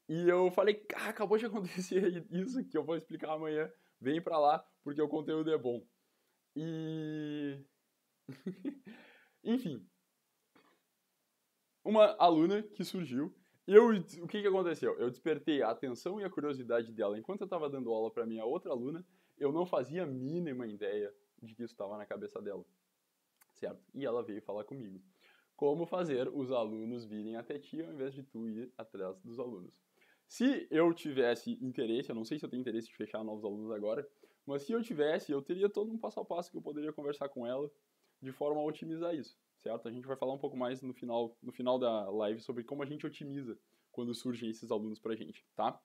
E eu falei, ah, acabou de acontecer isso que eu vou explicar amanhã. Vem pra lá, porque o conteúdo é bom. E. Enfim. Uma aluna que surgiu. Eu, o que, que aconteceu? Eu despertei a atenção e a curiosidade dela enquanto eu estava dando aula para minha outra aluna. Eu não fazia a mínima ideia de que isso estava na cabeça dela. Certo? E ela veio falar comigo. Como fazer os alunos virem até ti ao invés de tu ir atrás dos alunos. Se eu tivesse interesse, eu não sei se eu tenho interesse de fechar novos alunos agora, mas se eu tivesse, eu teria todo um passo a passo que eu poderia conversar com ela de forma a otimizar isso, certo? A gente vai falar um pouco mais no final, no final da live sobre como a gente otimiza quando surgem esses alunos pra gente, tá?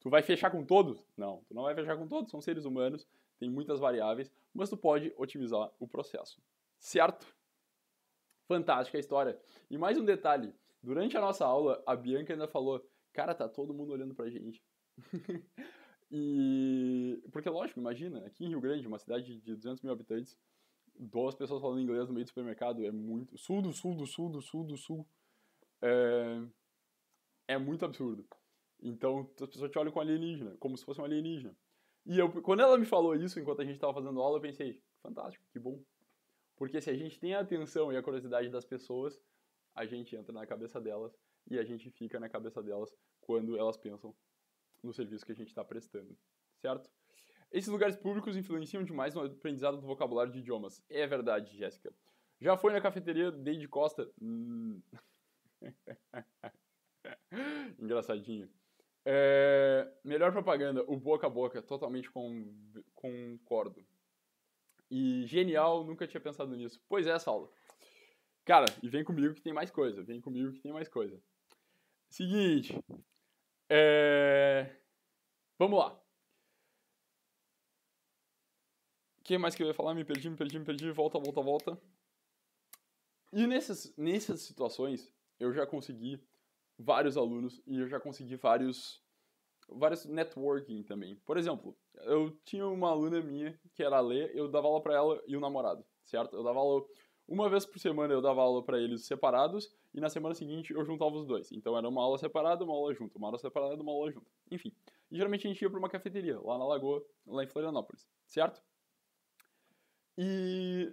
Tu vai fechar com todos? Não, tu não vai fechar com todos, são seres humanos, tem muitas variáveis, mas tu pode otimizar o processo, certo? Fantástica a história. E mais um detalhe, durante a nossa aula, a Bianca ainda falou Cara, tá todo mundo olhando pra gente. e. Porque, lógico, imagina, aqui em Rio Grande, uma cidade de 200 mil habitantes, duas pessoas falando inglês no meio do supermercado é muito. Sul do sul do sul do sul do sul. É, é muito absurdo. Então, as pessoas te olham com alienígena, como se fosse um alienígena. E eu, quando ela me falou isso, enquanto a gente estava fazendo aula, eu pensei, fantástico, que bom. Porque se a gente tem a atenção e a curiosidade das pessoas, a gente entra na cabeça delas e a gente fica na cabeça delas quando elas pensam no serviço que a gente está prestando, certo? Esses lugares públicos influenciam demais no aprendizado do vocabulário de idiomas. É verdade, Jéssica. Já foi na cafeteria Deide Costa? Hum. Engraçadinho. É... Melhor propaganda, o boca a boca. Totalmente com... concordo. E genial, nunca tinha pensado nisso. Pois é, Saulo. Cara, e vem comigo que tem mais coisa. Vem comigo que tem mais coisa. Seguinte. É... Vamos lá. O que mais que eu ia falar? Me perdi, me perdi, me perdi. Volta, volta, volta. E nessas, nessas situações, eu já consegui vários alunos e eu já consegui vários, vários networking também. Por exemplo, eu tinha uma aluna minha, que era a Lê, eu dava aula para ela e o namorado, certo? Eu dava aula uma vez por semana eu dava aula para eles separados e na semana seguinte eu juntava os dois. Então era uma aula separada, uma aula junto, uma aula separada, uma aula junto. Enfim. E geralmente a gente ia para uma cafeteria lá na Lagoa, lá em Florianópolis, certo? E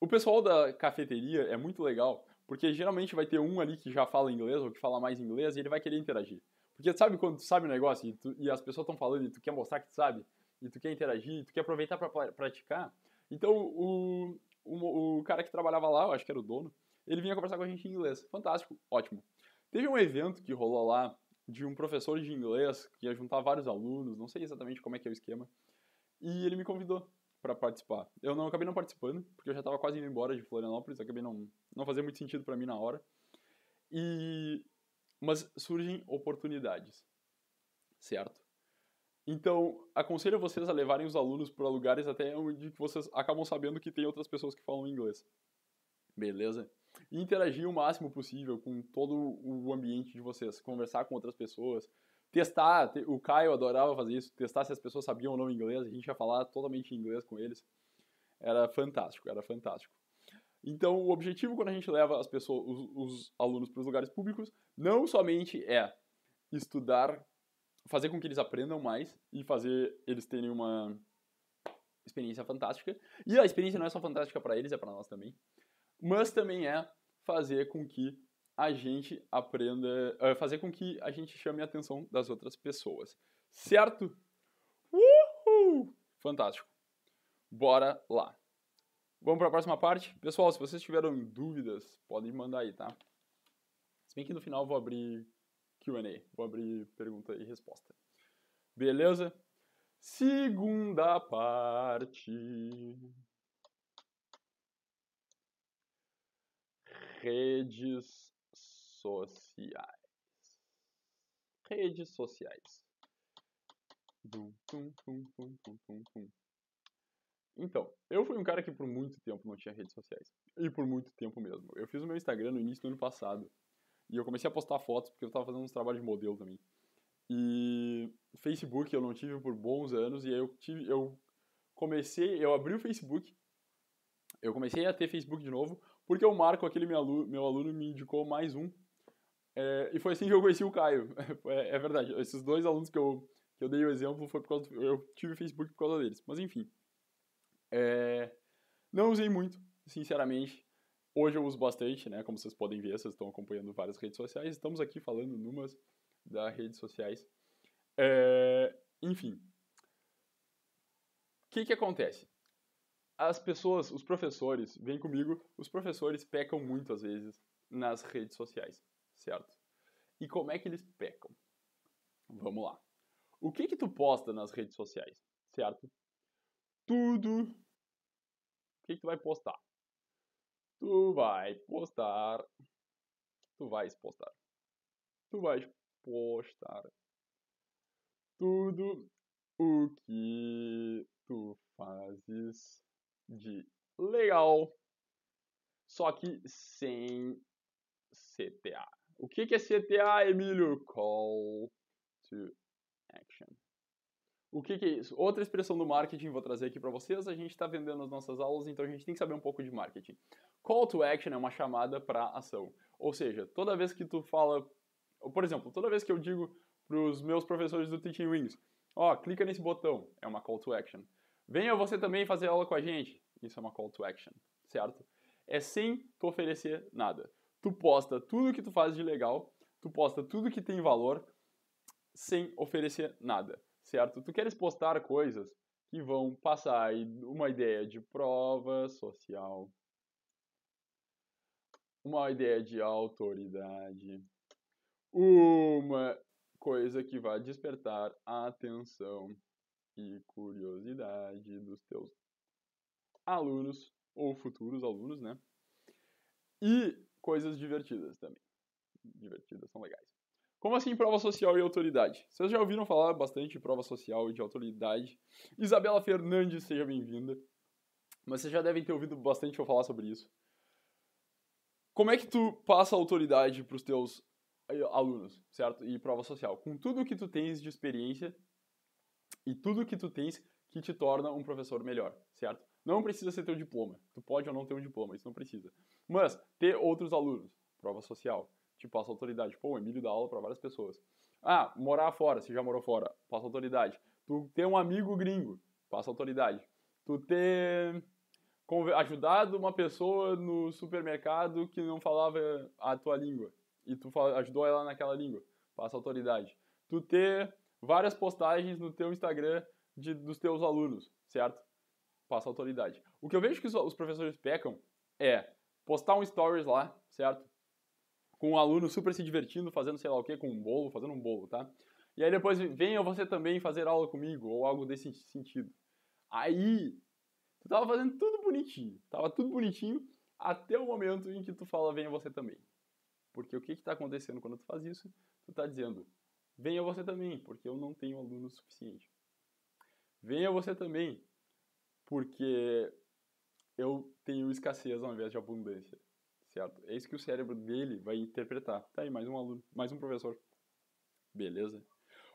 o pessoal da cafeteria é muito legal, porque geralmente vai ter um ali que já fala inglês ou que fala mais inglês e ele vai querer interagir. Porque sabe quando tu sabe o negócio e, tu, e as pessoas estão falando e tu quer mostrar que tu sabe, e tu quer interagir, tu quer aproveitar para praticar? Então o, o, o cara que trabalhava lá, eu acho que era o dono, ele vinha conversar com a gente em inglês. Fantástico, ótimo. Teve um evento que rolou lá de um professor de inglês que ia juntar vários alunos, não sei exatamente como é que é o esquema, e ele me convidou para participar. Eu não acabei não participando, porque eu já estava quase indo embora de Florianópolis, acabei não não fazia muito sentido para mim na hora. E mas surgem oportunidades. Certo? Então, aconselho vocês a levarem os alunos para lugares até onde vocês acabam sabendo que tem outras pessoas que falam inglês. Beleza? E interagir o máximo possível com todo o ambiente de vocês. Conversar com outras pessoas. Testar. O Caio adorava fazer isso. Testar se as pessoas sabiam ou não inglês. A gente ia falar totalmente em inglês com eles. Era fantástico, era fantástico. Então, o objetivo quando a gente leva as pessoas, os, os alunos para os lugares públicos, não somente é estudar fazer com que eles aprendam mais e fazer eles terem uma experiência fantástica. E a experiência não é só fantástica para eles, é para nós também. Mas também é fazer com que a gente aprenda, uh, fazer com que a gente chame a atenção das outras pessoas. Certo? Uhul! Fantástico. Bora lá. Vamos para a próxima parte? Pessoal, se vocês tiveram dúvidas, podem mandar aí, tá? Se bem que no final eu vou abrir Q&A, vou abrir pergunta e resposta. Beleza? Segunda parte. Redes sociais. Redes sociais. Então, eu fui um cara que por muito tempo não tinha redes sociais. E por muito tempo mesmo. Eu fiz o meu Instagram no início do ano passado. E eu comecei a postar fotos porque eu tava fazendo uns trabalhos de modelo também. E Facebook eu não tive por bons anos e aí eu tive eu comecei, eu abri o Facebook. Eu comecei a ter Facebook de novo porque o Marco, aquele meu aluno, meu aluno me indicou mais um. É, e foi assim que eu conheci o Caio. é, é, verdade. Esses dois alunos que eu, que eu dei o exemplo foi por causa eu tive Facebook por causa deles. Mas enfim. É, não usei muito, sinceramente. Hoje eu uso bastante, né? Como vocês podem ver, vocês estão acompanhando várias redes sociais. Estamos aqui falando numas das redes sociais. É, enfim. O que que acontece? As pessoas, os professores, vem comigo, os professores pecam muito às vezes nas redes sociais, certo? E como é que eles pecam? Vamos lá. O que que tu posta nas redes sociais, certo? Tudo. O que que tu vai postar? Tu vai postar. Tu vais postar. Tu vais postar tudo o que tu fazes de legal, só que sem CTA. O que é CTA, Emílio? Call to Action. O que, é isso? Outra expressão do marketing vou trazer aqui para vocês. A gente está vendendo as nossas aulas, então a gente tem que saber um pouco de marketing. Call to action é uma chamada para ação. Ou seja, toda vez que tu fala, por exemplo, toda vez que eu digo para os meus professores do Teaching Wings, ó, oh, clica nesse botão, é uma call to action. Venha você também fazer aula com a gente, isso é uma call to action, certo? É sem tu oferecer nada. Tu posta tudo que tu faz de legal, tu posta tudo que tem valor, sem oferecer nada certo? Tu queres postar coisas que vão passar uma ideia de prova social, uma ideia de autoridade, uma coisa que vai despertar a atenção e curiosidade dos teus alunos ou futuros alunos, né? E coisas divertidas também. Divertidas são legais. Como assim prova social e autoridade? Vocês já ouviram falar bastante de prova social e de autoridade. Isabela Fernandes, seja bem-vinda. Mas vocês já devem ter ouvido bastante eu falar sobre isso. Como é que tu passa autoridade para os teus eh, alunos, certo? E prova social? Com tudo que tu tens de experiência e tudo que tu tens que te torna um professor melhor, certo? Não precisa ser teu diploma. Tu pode ou não ter um diploma, isso não precisa. Mas ter outros alunos, prova social te passa autoridade. Pô, o Emílio dá aula para várias pessoas. Ah, morar fora, se já morou fora, passa autoridade. Tu ter um amigo gringo, passa autoridade. Tu ter ajudado uma pessoa no supermercado que não falava a tua língua e tu ajudou ela naquela língua, passa autoridade. Tu ter várias postagens no teu Instagram de, dos teus alunos, certo? Passa autoridade. O que eu vejo que os, os professores pecam é postar um stories lá, certo? com um aluno super se divertindo, fazendo sei lá o que, com um bolo, fazendo um bolo, tá? E aí depois venha você também fazer aula comigo, ou algo desse sentido. Aí, tu tava fazendo tudo bonitinho, tava tudo bonitinho, até o momento em que tu fala venha você também. Porque o que que tá acontecendo quando tu faz isso? Tu tá dizendo, venha você também, porque eu não tenho aluno suficiente. Venha você também, porque eu tenho escassez ao invés de abundância certo? É isso que o cérebro dele vai interpretar. Tá aí, mais um aluno, mais um professor. Beleza?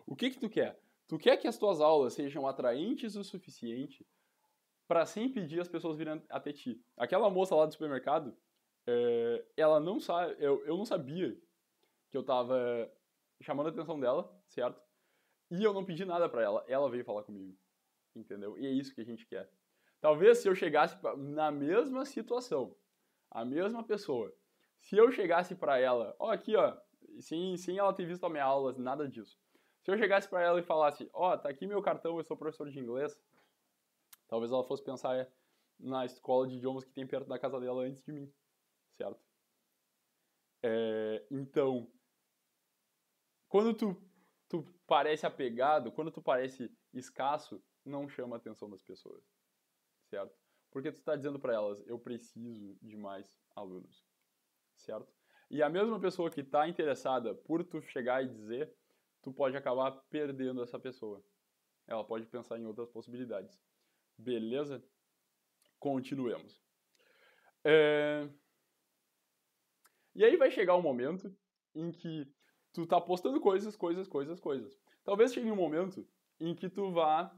O que que tu quer? Tu quer que as tuas aulas sejam atraentes o suficiente para sem pedir as pessoas virem até ti. Aquela moça lá do supermercado, é, ela não sabe, eu, eu não sabia que eu tava chamando a atenção dela, certo? E eu não pedi nada para ela, ela veio falar comigo, entendeu? E é isso que a gente quer. Talvez se eu chegasse na mesma situação, a mesma pessoa, Se eu chegasse para ela, ó, aqui, ó, sem, sem ela ter visto a minha aula, nada disso. Se eu chegasse para ela e falasse, ó, tá aqui meu cartão, eu sou professor de inglês, talvez ela fosse pensar na escola de idiomas que tem perto da casa dela antes de mim, certo? É, então, quando tu, tu parece apegado, quando tu parece escasso, não chama a atenção das pessoas, certo? Porque tu está dizendo para elas, eu preciso de mais alunos, certo? E a mesma pessoa que está interessada por tu chegar e dizer, tu pode acabar perdendo essa pessoa. Ela pode pensar em outras possibilidades. Beleza? Continuemos. É... E aí vai chegar um momento em que tu tá postando coisas, coisas, coisas, coisas. Talvez chegue um momento em que tu vá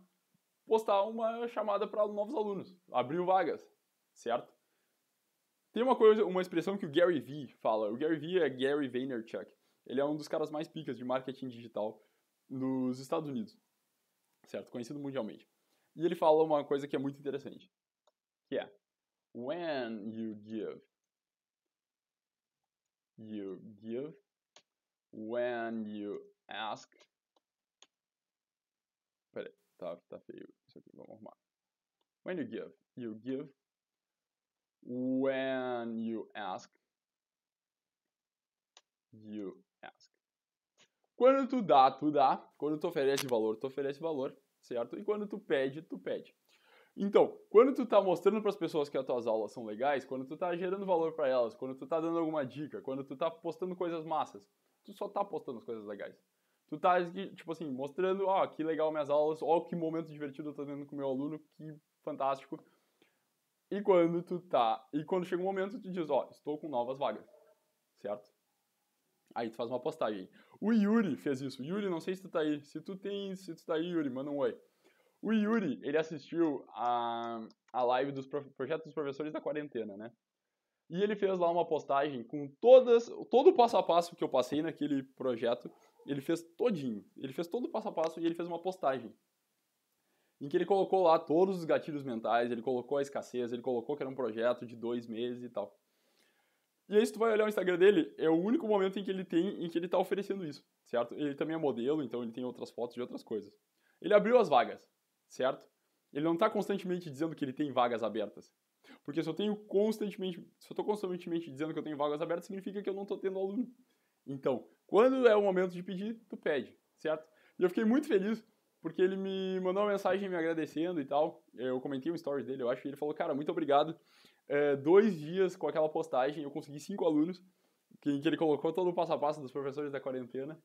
postar uma chamada para novos alunos, abriu vagas, certo? Tem uma coisa, uma expressão que o Gary Vee fala. O Gary Vee é Gary Vaynerchuk. Ele é um dos caras mais picas de marketing digital nos Estados Unidos, certo? Conhecido mundialmente. E ele fala uma coisa que é muito interessante, que é when you give you give when you ask. Peraí, tá, tá feio isso aqui, vamos arrumar. When you give, you give. When you ask, you ask. Quando tu dá, tu dá. Quando tu oferece valor, tu oferece valor, certo? E quando tu pede, tu pede. Então, quando tu tá mostrando para as pessoas que as tuas aulas são legais, quando tu tá gerando valor para elas, quando tu tá dando alguma dica, quando tu tá postando coisas massas, tu só tá postando as coisas legais. Tu tá, tipo assim, mostrando, ó, oh, que legal minhas aulas, ó, oh, que momento divertido eu tô tendo com meu aluno, que fantástico. E quando tu tá, e quando chega um momento, tu diz, ó, oh, estou com novas vagas, certo? Aí tu faz uma postagem. O Yuri fez isso. Yuri, não sei se tu tá aí. Se tu tem, se tu tá aí, Yuri, manda um oi. O Yuri, ele assistiu a, a live dos projetos dos professores da quarentena, né? E ele fez lá uma postagem com todas, todo o passo a passo que eu passei naquele projeto. Ele fez todinho. Ele fez todo o passo a passo e ele fez uma postagem. Em que ele colocou lá todos os gatilhos mentais, ele colocou a escassez, ele colocou que era um projeto de dois meses e tal. E aí, se tu vai olhar o Instagram dele, é o único momento em que ele tem, em que ele tá oferecendo isso, certo? Ele também é modelo, então ele tem outras fotos de outras coisas. Ele abriu as vagas certo? Ele não está constantemente dizendo que ele tem vagas abertas. Porque se eu tenho constantemente, se eu estou constantemente dizendo que eu tenho vagas abertas, significa que eu não estou tendo aluno. Então, quando é o momento de pedir, tu pede, certo? E eu fiquei muito feliz porque ele me mandou uma mensagem me agradecendo e tal. Eu comentei um story dele, eu acho, e ele falou, cara, muito obrigado. É, dois dias com aquela postagem, eu consegui cinco alunos, que, que ele colocou todo o passo a passo dos professores da quarentena.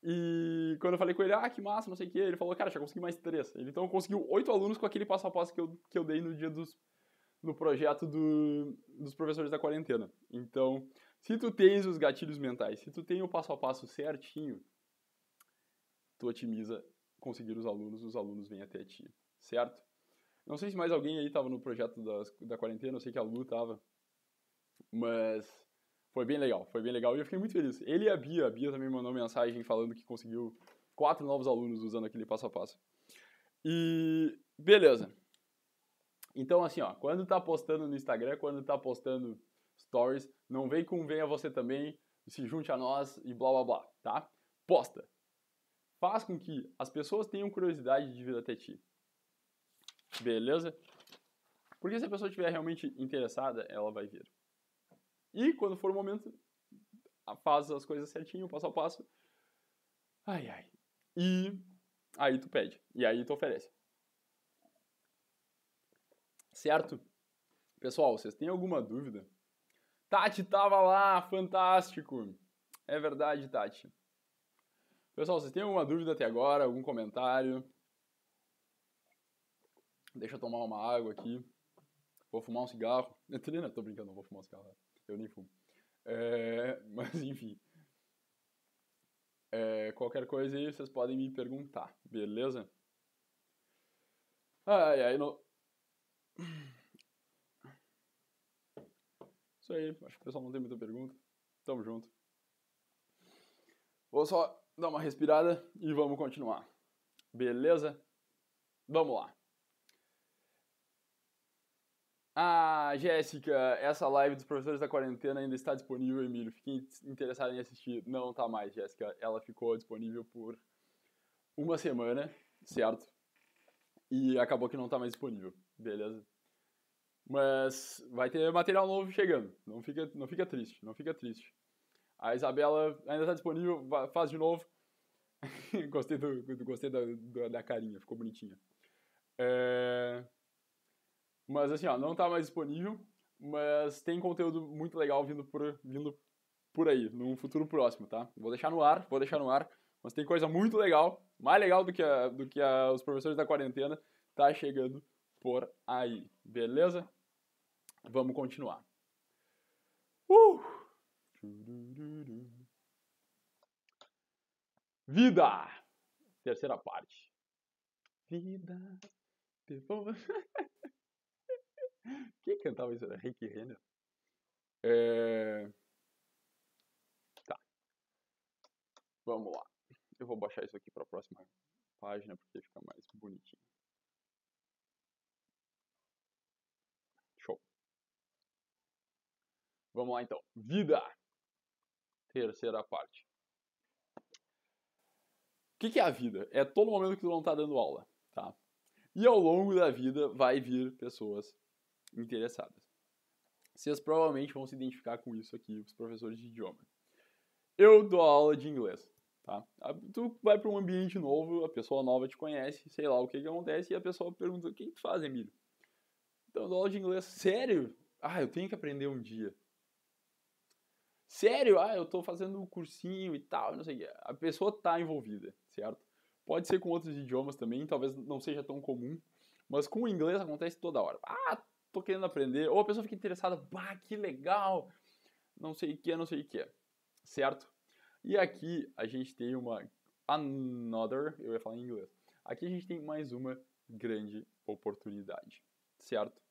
E quando eu falei com ele, ah, que massa, não sei o que, ele falou, cara, já consegui mais três. Então conseguiu oito alunos com aquele passo a passo que eu, que eu dei no dia dos, no projeto do, dos professores da quarentena. Então, se tu tens os gatilhos mentais, se tu tem o passo a passo certinho, tu otimiza conseguir os alunos, os alunos vêm até ti, certo? Não sei se mais alguém aí estava no projeto das, da quarentena, eu sei que a Lu estava, mas foi bem legal, foi bem legal e eu fiquei muito feliz. Ele e a Bia, a Bia também mandou mensagem falando que conseguiu quatro novos alunos usando aquele passo a passo. E beleza. Então assim, ó, quando tá postando no Instagram, quando tá postando stories, não vem com venha você também, se junte a nós e blá blá blá, tá? Posta. Faz com que as pessoas tenham curiosidade de vir até ti. Beleza? Porque se a pessoa estiver realmente interessada, ela vai vir. E quando for o momento, faz as coisas certinho, passo a passo. Ai, ai. E aí tu pede. E aí tu oferece. Certo? Pessoal, vocês têm alguma dúvida? Tati tava lá, fantástico. É verdade, Tati. Pessoal, vocês têm alguma dúvida até agora? Algum comentário? Deixa eu tomar uma água aqui. Vou fumar um cigarro. Eu tô brincando, não vou fumar um cigarro. Eu nem fumo. É, mas enfim. É, qualquer coisa aí vocês podem me perguntar, beleza? Ai, ai, não. Isso aí, acho que o pessoal não tem muita pergunta. Tamo junto. Vou só dar uma respirada e vamos continuar. Beleza? Vamos lá. Ah, Jéssica, essa live dos professores da quarentena ainda está disponível, Emílio. Fiquem interessados em assistir. Não tá mais, Jéssica. Ela ficou disponível por uma semana, certo? E acabou que não tá mais disponível, beleza? Mas vai ter material novo chegando. Não fica, não fica triste, não fica triste. A Isabela ainda está disponível, faz de novo. gostei do, gostei da, da, carinha, ficou bonitinha. É... Mas assim, ó, não tá mais disponível, mas tem conteúdo muito legal vindo por, vindo por aí, num futuro próximo, tá? Vou deixar no ar, vou deixar no ar, mas tem coisa muito legal, mais legal do que, a, do que a, os professores da quarentena, tá chegando por aí, beleza? Vamos continuar. Uh! Vida! Terceira parte. Vida. Quem cantava isso? Era Rick Renner? É... Tá. Vamos lá. Eu vou baixar isso aqui para a próxima página porque fica mais bonitinho. Show. Vamos lá então. Vida. Terceira parte. O que, é a vida? É todo momento que tu não está dando aula, tá? E ao longo da vida vai vir pessoas interessadas. Vocês provavelmente vão se identificar com isso aqui, os professores de idioma. Eu dou aula de inglês, tá? Tu vai para um ambiente novo, a pessoa nova te conhece, sei lá o que, que acontece, e a pessoa pergunta, o que, que tu faz, Emílio? Então, eu dou aula de inglês. Sério? Ah, eu tenho que aprender um dia. Sério? Ah, eu estou fazendo um cursinho e tal, não sei o que. A pessoa está envolvida, certo? Pode ser com outros idiomas também, talvez não seja tão comum, mas com o inglês acontece toda hora. Ah, tô querendo aprender, ou a pessoa fica interessada, bah, que legal, não sei o que, não sei o que, certo? E aqui a gente tem uma another, eu ia falar em inglês. Aqui a gente tem mais uma grande oportunidade, certo?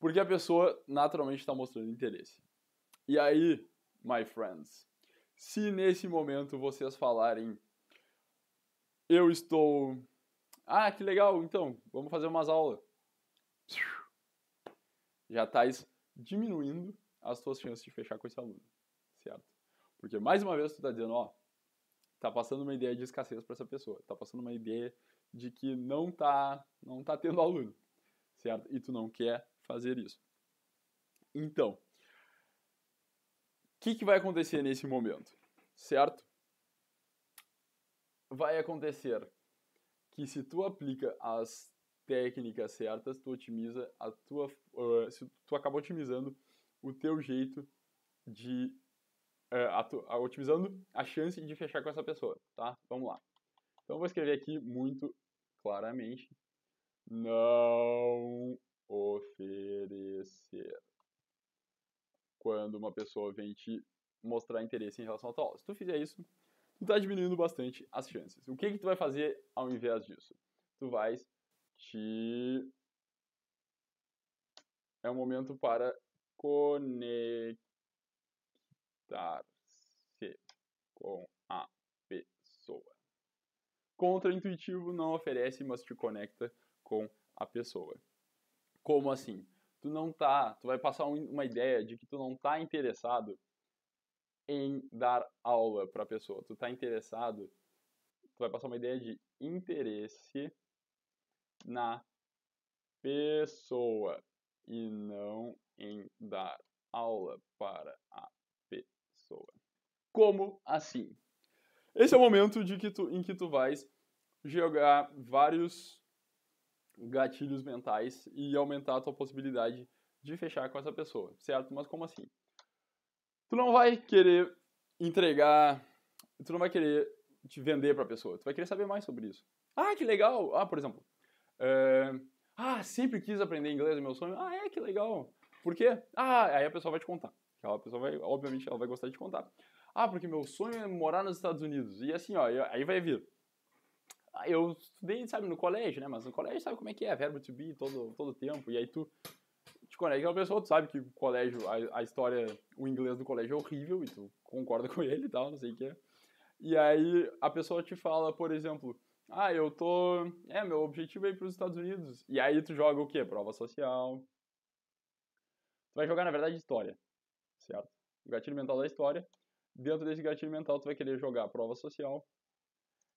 Porque a pessoa naturalmente está mostrando interesse. E aí, my friends, se nesse momento vocês falarem, eu estou. Ah, que legal, então, vamos fazer umas aulas já estás diminuindo as tuas chances de fechar com esse aluno, certo? Porque mais uma vez tu está dizendo, ó, tá passando uma ideia de escassez para essa pessoa, tá passando uma ideia de que não tá, não tá tendo aluno, certo? E tu não quer fazer isso. Então, que, que vai acontecer nesse momento, certo? Vai acontecer que se tu aplica as técnicas certas, tu otimiza a tua, uh, tu acaba otimizando o teu jeito de, uh, a tu, uh, otimizando a chance de fechar com essa pessoa, tá? Vamos lá. Então eu vou escrever aqui muito claramente, não oferecer quando uma pessoa vem te mostrar interesse em relação à tua aula. Se tu fizer isso, tu tá diminuindo bastante as chances. O que que tu vai fazer ao invés disso? Tu vais te é um momento para conectar-se com a pessoa. Contra-intuitivo não oferece, mas te conecta com a pessoa. Como assim? Tu não tá, tu vai passar uma ideia de que tu não tá interessado em dar aula para a pessoa. Tu tá interessado, tu vai passar uma ideia de interesse na pessoa e não em dar aula para a pessoa. Como assim? Esse é o momento de que tu, em que tu vais jogar vários gatilhos mentais e aumentar a tua possibilidade de fechar com essa pessoa, certo? Mas como assim? Tu não vai querer entregar, tu não vai querer te vender para a pessoa, tu vai querer saber mais sobre isso. Ah, que legal! Ah, por exemplo, é, ah, sempre quis aprender inglês, é meu sonho. Ah, é, que legal. Por quê? Ah, aí a pessoa vai te contar. A pessoa vai, obviamente, ela vai gostar de te contar. Ah, porque meu sonho é morar nos Estados Unidos. E assim, ó, aí vai vir. Eu estudei, sabe, no colégio, né? Mas no colégio sabe como é que é, verbo to be todo, todo tempo. E aí tu te conecta com a pessoa, tu sabe que o colégio, a, a história, o inglês do colégio é horrível e tu concorda com ele e tal, não sei o que. E aí a pessoa te fala, por exemplo, Ah, eu tô. É, meu objetivo é ir para os Estados Unidos. E aí tu joga o quê? Prova social. Tu vai jogar, na verdade, história. Certo? O gatilho mental da história. Dentro desse gatilho mental, tu vai querer jogar prova social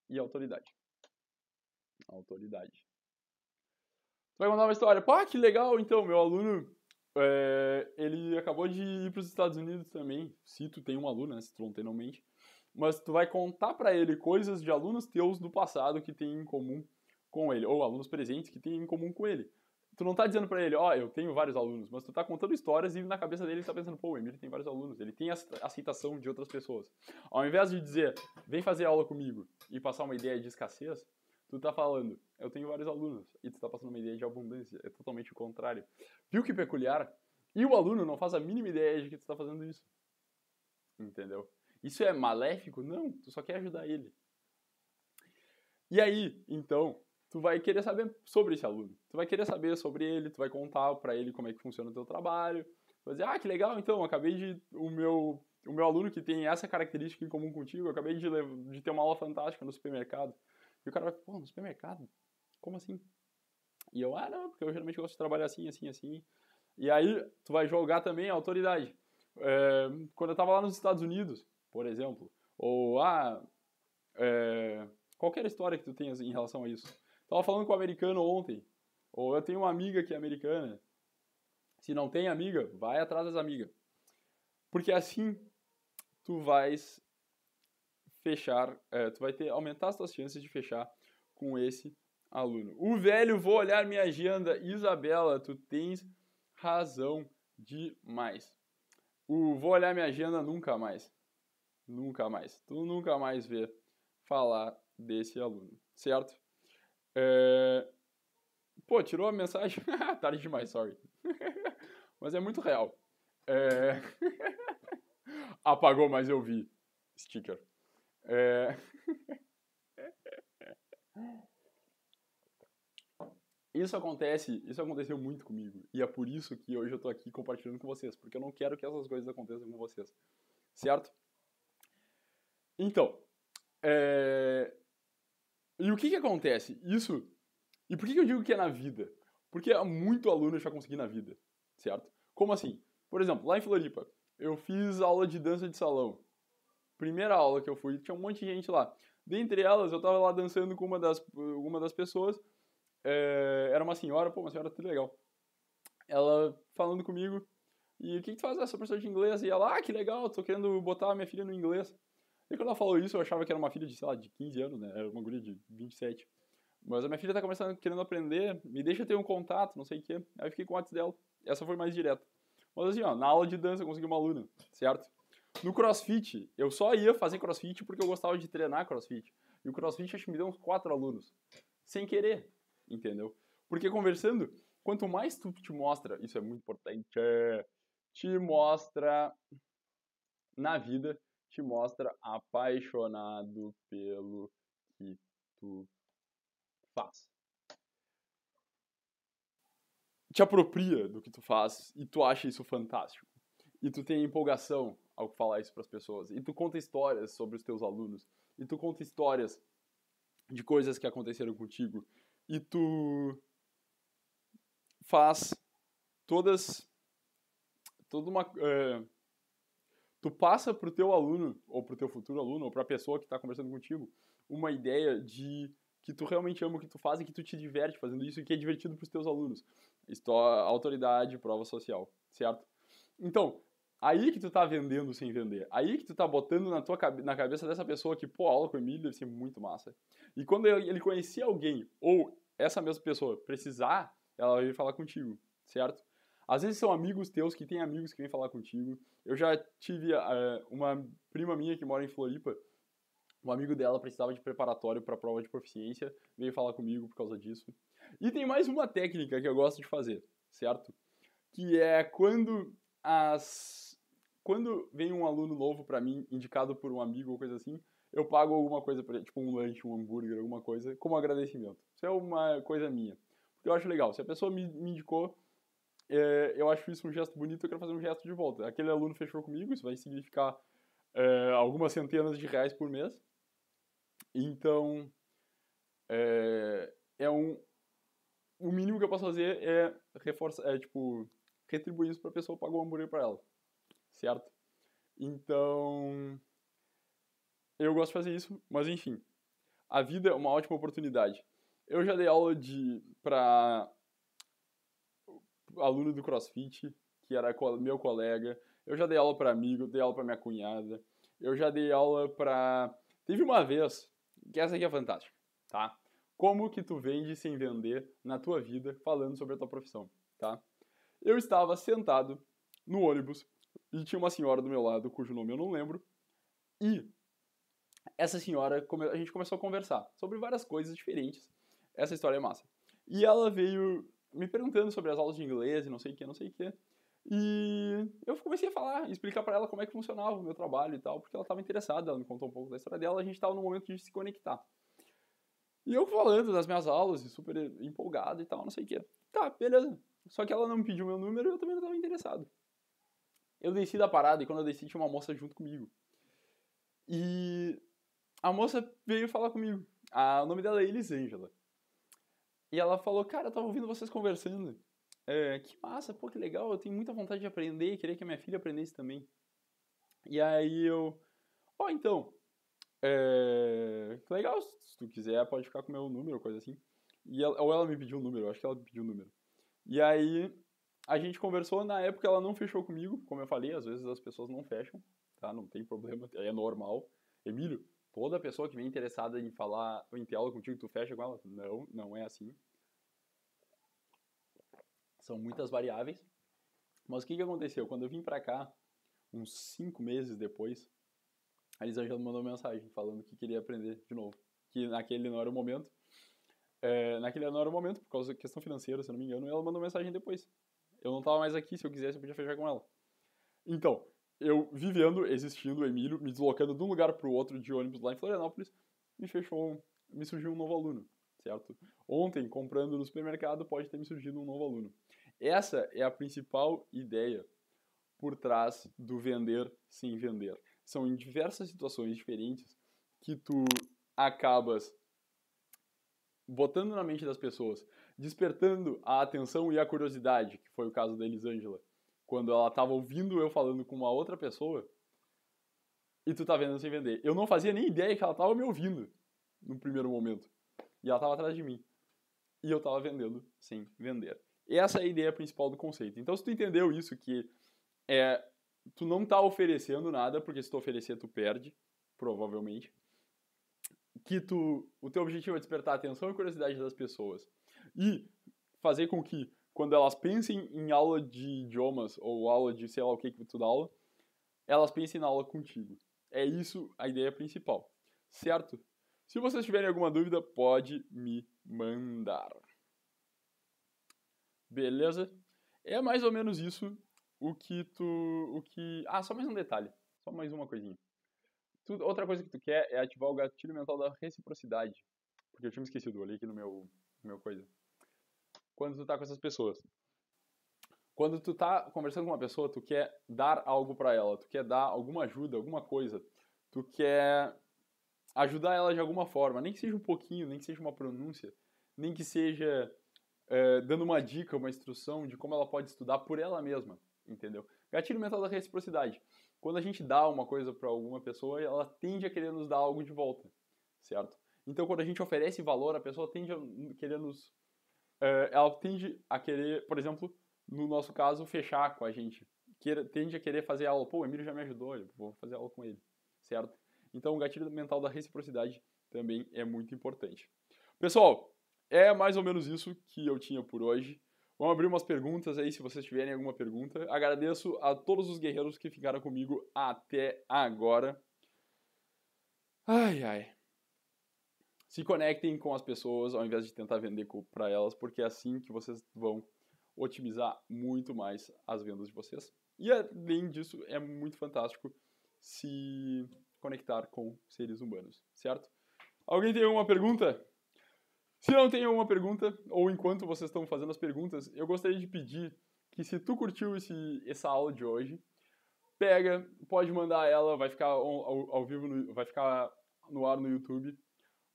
e autoridade. Autoridade. Vai contar uma história. Pá, que legal, então, meu aluno. É, ele acabou de ir para os Estados Unidos também. Se tu tem um aluno, né? Se tu não tem, não mente mas tu vai contar para ele coisas de alunos teus do passado que tem em comum com ele, ou alunos presentes que tem em comum com ele. Tu não tá dizendo para ele, ó, oh, eu tenho vários alunos, mas tu tá contando histórias e na cabeça dele ele tá pensando, pô, o Emílio tem vários alunos, ele tem a aceitação de outras pessoas. Ao invés de dizer, vem fazer aula comigo e passar uma ideia de escassez, tu tá falando, eu tenho vários alunos, e tu tá passando uma ideia de abundância. É totalmente o contrário. Viu que peculiar? E o aluno não faz a mínima ideia de que tu tá fazendo isso. Entendeu? Isso é maléfico? Não, tu só quer ajudar ele. E aí, então, tu vai querer saber sobre esse aluno. Tu vai querer saber sobre ele, tu vai contar para ele como é que funciona o teu trabalho. Tu vai dizer, ah, que legal, então, acabei de... O meu, o meu aluno que tem essa característica em comum contigo, acabei de, de ter uma aula fantástica no supermercado. E o cara vai, pô, no supermercado? Como assim? E eu, ah, não, porque eu geralmente gosto de trabalhar assim, assim, assim. E aí, tu vai jogar também a autoridade. É, quando eu tava lá nos Estados Unidos, por exemplo. Ou, ah, é, qualquer história que tu tenhas em relação a isso. Tava falando com um americano ontem, ou eu tenho uma amiga que é americana. Se não tem amiga, vai atrás das amigas. Porque assim tu vais fechar, é, tu vai ter aumentar as tuas chances de fechar com esse aluno. O velho, vou olhar minha agenda. Isabela, tu tens razão demais. O vou olhar minha agenda nunca mais. Nunca mais. Tu nunca mais vê falar desse aluno, certo? É... Pô, tirou a mensagem? Tarde demais, sorry. mas é muito real. É... Apagou, mas eu vi. Sticker. É... Isso acontece, isso aconteceu muito comigo. E é por isso que hoje eu tô aqui compartilhando com vocês, porque eu não quero que essas coisas aconteçam com vocês. Certo? Então, é... e o que que acontece? Isso, e por que, que eu digo que é na vida? Porque muito aluno já consegui na vida, certo? Como assim? Por exemplo, lá em Floripa, eu fiz aula de dança de salão. Primeira aula que eu fui, tinha um monte de gente lá. Dentre elas, eu tava lá dançando com uma das, uma das pessoas. É, era uma senhora, pô, uma senhora tudo legal. Ela falando comigo. E o que, que tu faz? essa professora de inglês. E ela, ah, que legal, tô querendo botar a minha filha no inglês. E quando ela falou isso, eu achava que era uma filha de, sei lá, de 15 anos, né? Era uma guria de 27. Mas a minha filha tá começando, querendo aprender, me deixa ter um contato, não sei o quê. Aí eu fiquei com o WhatsApp dela. Essa foi mais direta. Mas assim, ó, na aula de dança eu consegui uma aluna, certo? No crossfit, eu só ia fazer crossfit porque eu gostava de treinar crossfit. E o crossfit acho que me deu uns quatro alunos. Sem querer, entendeu? Porque conversando, quanto mais tu te mostra, isso é muito importante, te mostra na vida te mostra apaixonado pelo que tu faz. Te apropria do que tu faz e tu acha isso fantástico. E tu tem empolgação ao falar isso para as pessoas. E tu conta histórias sobre os teus alunos. E tu conta histórias de coisas que aconteceram contigo. E tu faz todas toda uma uh, tu passa pro teu aluno, ou pro teu futuro aluno, ou pra pessoa que está conversando contigo, uma ideia de que tu realmente ama o que tu faz e que tu te diverte fazendo isso e que é divertido pros teus alunos. História, autoridade, prova social, certo? Então, aí que tu tá vendendo sem vender. Aí que tu tá botando na tua na cabeça dessa pessoa que, pô, aula com o Emílio deve ser muito massa. E quando ele conhecer alguém, ou essa mesma pessoa precisar, ela vai falar contigo, certo? Às vezes são amigos teus que têm amigos que vêm falar contigo. Eu já tive uh, uma prima minha que mora em Floripa. Um amigo dela precisava de preparatório para prova de proficiência, veio falar comigo por causa disso. E tem mais uma técnica que eu gosto de fazer, certo? Que é quando as quando vem um aluno novo para mim, indicado por um amigo ou coisa assim, eu pago alguma coisa para ele, tipo um lanche, um hambúrguer, alguma coisa, como agradecimento. Isso é uma coisa minha. Porque eu acho legal. Se a pessoa me, me indicou, é, eu acho isso um gesto bonito, eu quero fazer um gesto de volta. Aquele aluno fechou comigo, isso vai significar é, algumas centenas de reais por mês. Então, é, é um o mínimo que eu posso fazer é reforçar, é tipo retribuir isso para a pessoa pagar o hambúrguer para ela, certo? Então eu gosto de fazer isso, mas enfim, a vida é uma ótima oportunidade. Eu já dei aula de para aluno do CrossFit, que era meu colega. Eu já dei aula para amigo, dei aula para minha cunhada. Eu já dei aula para Teve uma vez, que essa aqui é fantástica, tá? Como que tu vende sem vender na tua vida, falando sobre a tua profissão, tá? Eu estava sentado no ônibus e tinha uma senhora do meu lado, cujo nome eu não lembro, e essa senhora, a gente começou a conversar sobre várias coisas diferentes. Essa história é massa. E ela veio me perguntando sobre as aulas de inglês e não sei o que, não sei o que. E eu comecei a falar, explicar para ela como é que funcionava o meu trabalho e tal, porque ela estava interessada, ela me contou um pouco da história dela, a gente estava no momento de se conectar. E eu falando das minhas aulas, super empolgado e tal, não sei o que. Tá, beleza. Só que ela não me pediu meu número e eu também não estava interessado. Eu desci da parada e quando eu desci tinha uma moça junto comigo. E a moça veio falar comigo. Ah, o nome dela é Elisângela. E ela falou, cara, eu tava ouvindo vocês conversando. É, que massa, pô, que legal, eu tenho muita vontade de aprender e queria que a minha filha aprendesse também. E aí eu, ó, oh, então, é, que legal, se tu quiser pode ficar com o meu número, coisa assim. E ela, ou ela me pediu o um número, acho que ela pediu o um número. E aí a gente conversou, na época ela não fechou comigo, como eu falei, às vezes as pessoas não fecham, tá? Não tem problema, é normal. Emílio, toda pessoa que vem interessada em falar em ter aula contigo, tu fecha com ela? Não, não é assim. São muitas variáveis. Mas o que, que aconteceu? Quando eu vim pra cá, uns cinco meses depois, a Elisângela mandou mensagem falando que queria aprender de novo. Que naquele não era o momento. É, naquele não era o momento, por causa da questão financeira, se não me engano, ela mandou mensagem depois. Eu não tava mais aqui, se eu quisesse eu podia fechar com ela. Então, eu vivendo, existindo, Emílio, me deslocando de um lugar para o outro de ônibus lá em Florianópolis, me fechou, me surgiu um novo aluno, certo? Ontem, comprando no supermercado, pode ter me surgido um novo aluno. Essa é a principal ideia por trás do vender sem vender. São em diversas situações diferentes que tu acabas botando na mente das pessoas, despertando a atenção e a curiosidade, que foi o caso da Elisângela, quando ela estava ouvindo eu falando com uma outra pessoa e tu tá vendo sem vender. Eu não fazia nem ideia que ela estava me ouvindo no primeiro momento. E ela estava atrás de mim. E eu estava vendendo sem vender. Essa é a ideia principal do conceito. Então, se tu entendeu isso, que é, tu não tá oferecendo nada, porque se tu oferecer, tu perde, provavelmente. Que tu, o teu objetivo é despertar a atenção e curiosidade das pessoas. E fazer com que quando elas pensem em aula de idiomas ou aula de sei lá o que que tu dá aula, elas pensem na aula contigo. É isso a ideia principal, certo? Se vocês tiverem alguma dúvida, pode me mandar. Beleza? É mais ou menos isso o que tu, o que, ah, só mais um detalhe, só mais uma coisinha. Tu, outra coisa que tu quer é ativar o gatilho mental da reciprocidade, porque eu tinha me esquecido, olhei aqui no meu, meu coisa quando tu tá com essas pessoas. Quando tu tá conversando com uma pessoa, tu quer dar algo para ela, tu quer dar alguma ajuda, alguma coisa, tu quer ajudar ela de alguma forma, nem que seja um pouquinho, nem que seja uma pronúncia, nem que seja é, dando uma dica, uma instrução de como ela pode estudar por ela mesma, entendeu? Gatilho mental da reciprocidade. Quando a gente dá uma coisa para alguma pessoa, ela tende a querer nos dar algo de volta, certo? Então, quando a gente oferece valor, a pessoa tende a querer nos uh, ela tende a querer, por exemplo, no nosso caso, fechar com a gente. Queira, tende a querer fazer aula. Pô, o Emílio já me ajudou, vou fazer aula com ele, certo? Então, o gatilho mental da reciprocidade também é muito importante. Pessoal, é mais ou menos isso que eu tinha por hoje. Vamos abrir umas perguntas aí, se vocês tiverem alguma pergunta. Agradeço a todos os guerreiros que ficaram comigo até agora. Ai, ai se conectem com as pessoas ao invés de tentar vender para elas, porque é assim que vocês vão otimizar muito mais as vendas de vocês. E além disso, é muito fantástico se conectar com seres humanos, certo? Alguém tem alguma pergunta? Se não tem alguma pergunta, ou enquanto vocês estão fazendo as perguntas, eu gostaria de pedir que se tu curtiu esse, essa aula de hoje, pega, pode mandar ela, vai ficar ao, ao vivo, no, vai ficar no ar no YouTube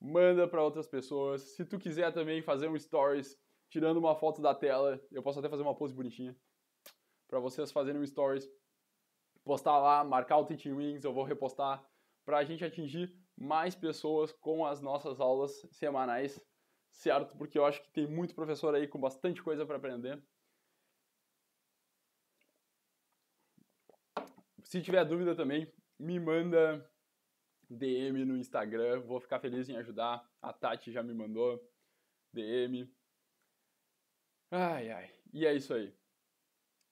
manda para outras pessoas. Se tu quiser também fazer um stories tirando uma foto da tela, eu posso até fazer uma pose bonitinha para vocês fazerem um stories, postar lá, marcar o Teaching Wings, eu vou repostar para a gente atingir mais pessoas com as nossas aulas semanais, certo? Porque eu acho que tem muito professor aí com bastante coisa para aprender. Se tiver dúvida também, me manda DM no Instagram, vou ficar feliz em ajudar. A Tati já me mandou DM. Ai, ai. E é isso aí.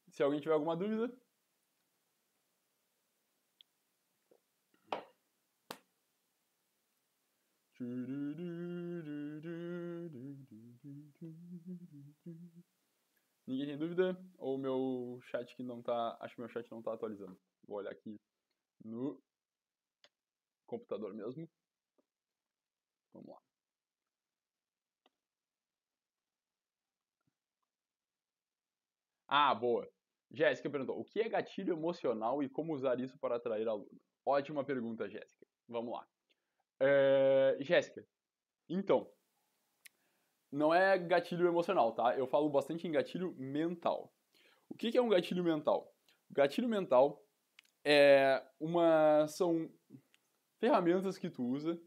Se alguém tiver alguma dúvida. Ninguém tem dúvida? Ou meu chat que não tá. Acho que meu chat não tá atualizando. Vou olhar aqui no computador mesmo. Vamos lá. Ah, boa. Jéssica perguntou: o que é gatilho emocional e como usar isso para atrair aluno? Ótima pergunta, Jéssica. Vamos lá. É... Jéssica, então, não é gatilho emocional, tá? Eu falo bastante em gatilho mental. O que é um gatilho mental? Gatilho mental é uma são ferramentas que tu usa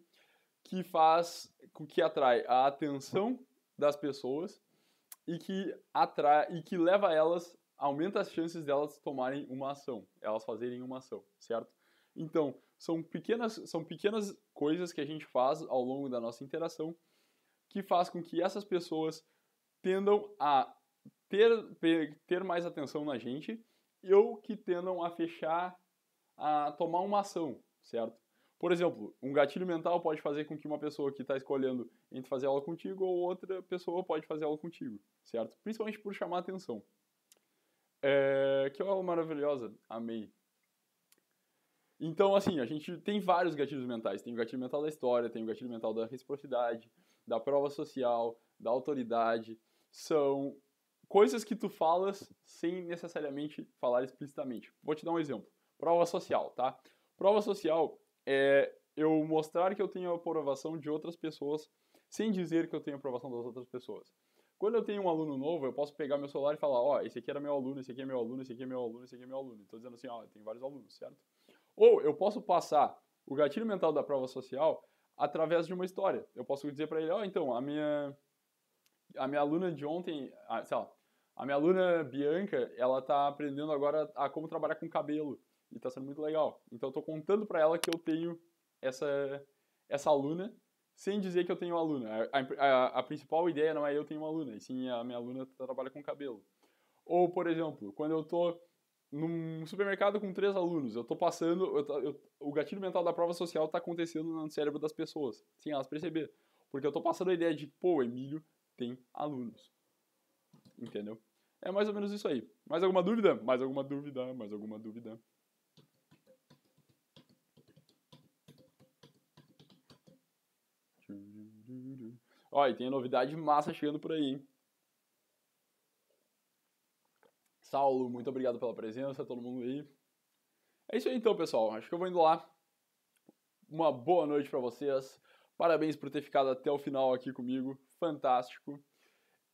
que faz que atrai a atenção das pessoas e que atrai e que leva elas aumenta as chances delas tomarem uma ação, elas fazerem uma ação, certo? Então, são pequenas, são pequenas coisas que a gente faz ao longo da nossa interação que faz com que essas pessoas tendam a ter, ter mais atenção na gente ou que tendam a fechar, a tomar uma ação, certo? Por exemplo, um gatilho mental pode fazer com que uma pessoa que está escolhendo entre fazer aula contigo ou outra pessoa pode fazer aula contigo, certo? Principalmente por chamar atenção. É, que aula maravilhosa, amei. Então, assim, a gente tem vários gatilhos mentais. Tem o gatilho mental da história, tem o gatilho mental da reciprocidade, da prova social, da autoridade. São coisas que tu falas sem necessariamente falar explicitamente. Vou te dar um exemplo. Prova social, tá? Prova social é eu mostrar que eu tenho a aprovação de outras pessoas sem dizer que eu tenho a aprovação das outras pessoas. Quando eu tenho um aluno novo, eu posso pegar meu celular e falar, ó, oh, esse aqui era meu aluno, esse aqui é meu aluno, esse aqui é meu aluno, esse aqui é meu aluno. Estou dizendo assim, ó, oh, tem vários alunos, certo? Ou eu posso passar o gatilho mental da prova social através de uma história. Eu posso dizer para ele, ó, oh, então, a minha a minha aluna de ontem, a, sei lá, a minha aluna Bianca, ela tá aprendendo agora a como trabalhar com cabelo e tá sendo muito legal. Então tô contando para ela que eu tenho essa essa aluna sem dizer que eu tenho aluna. A, a, a, principal ideia não é eu tenho uma aluna, e sim a minha aluna trabalha com cabelo. Ou, por exemplo, quando eu tô num supermercado com três alunos, eu tô passando, eu, eu, o gatilho mental da prova social tá acontecendo no cérebro das pessoas, sem elas perceber. Porque eu tô passando a ideia de, pô, Emílio tem alunos. Entendeu? É mais ou menos isso aí. Mais alguma dúvida? Mais alguma dúvida? Mais alguma dúvida? E tem novidade massa chegando por aí, hein? Saulo, muito obrigado pela presença, todo mundo aí. É isso aí então, pessoal. Acho que eu vou indo lá. Uma boa noite para vocês. Parabéns por ter ficado até o final aqui comigo. Fantástico.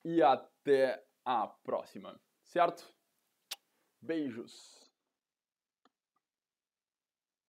E até a próxima. Certo? Beijos.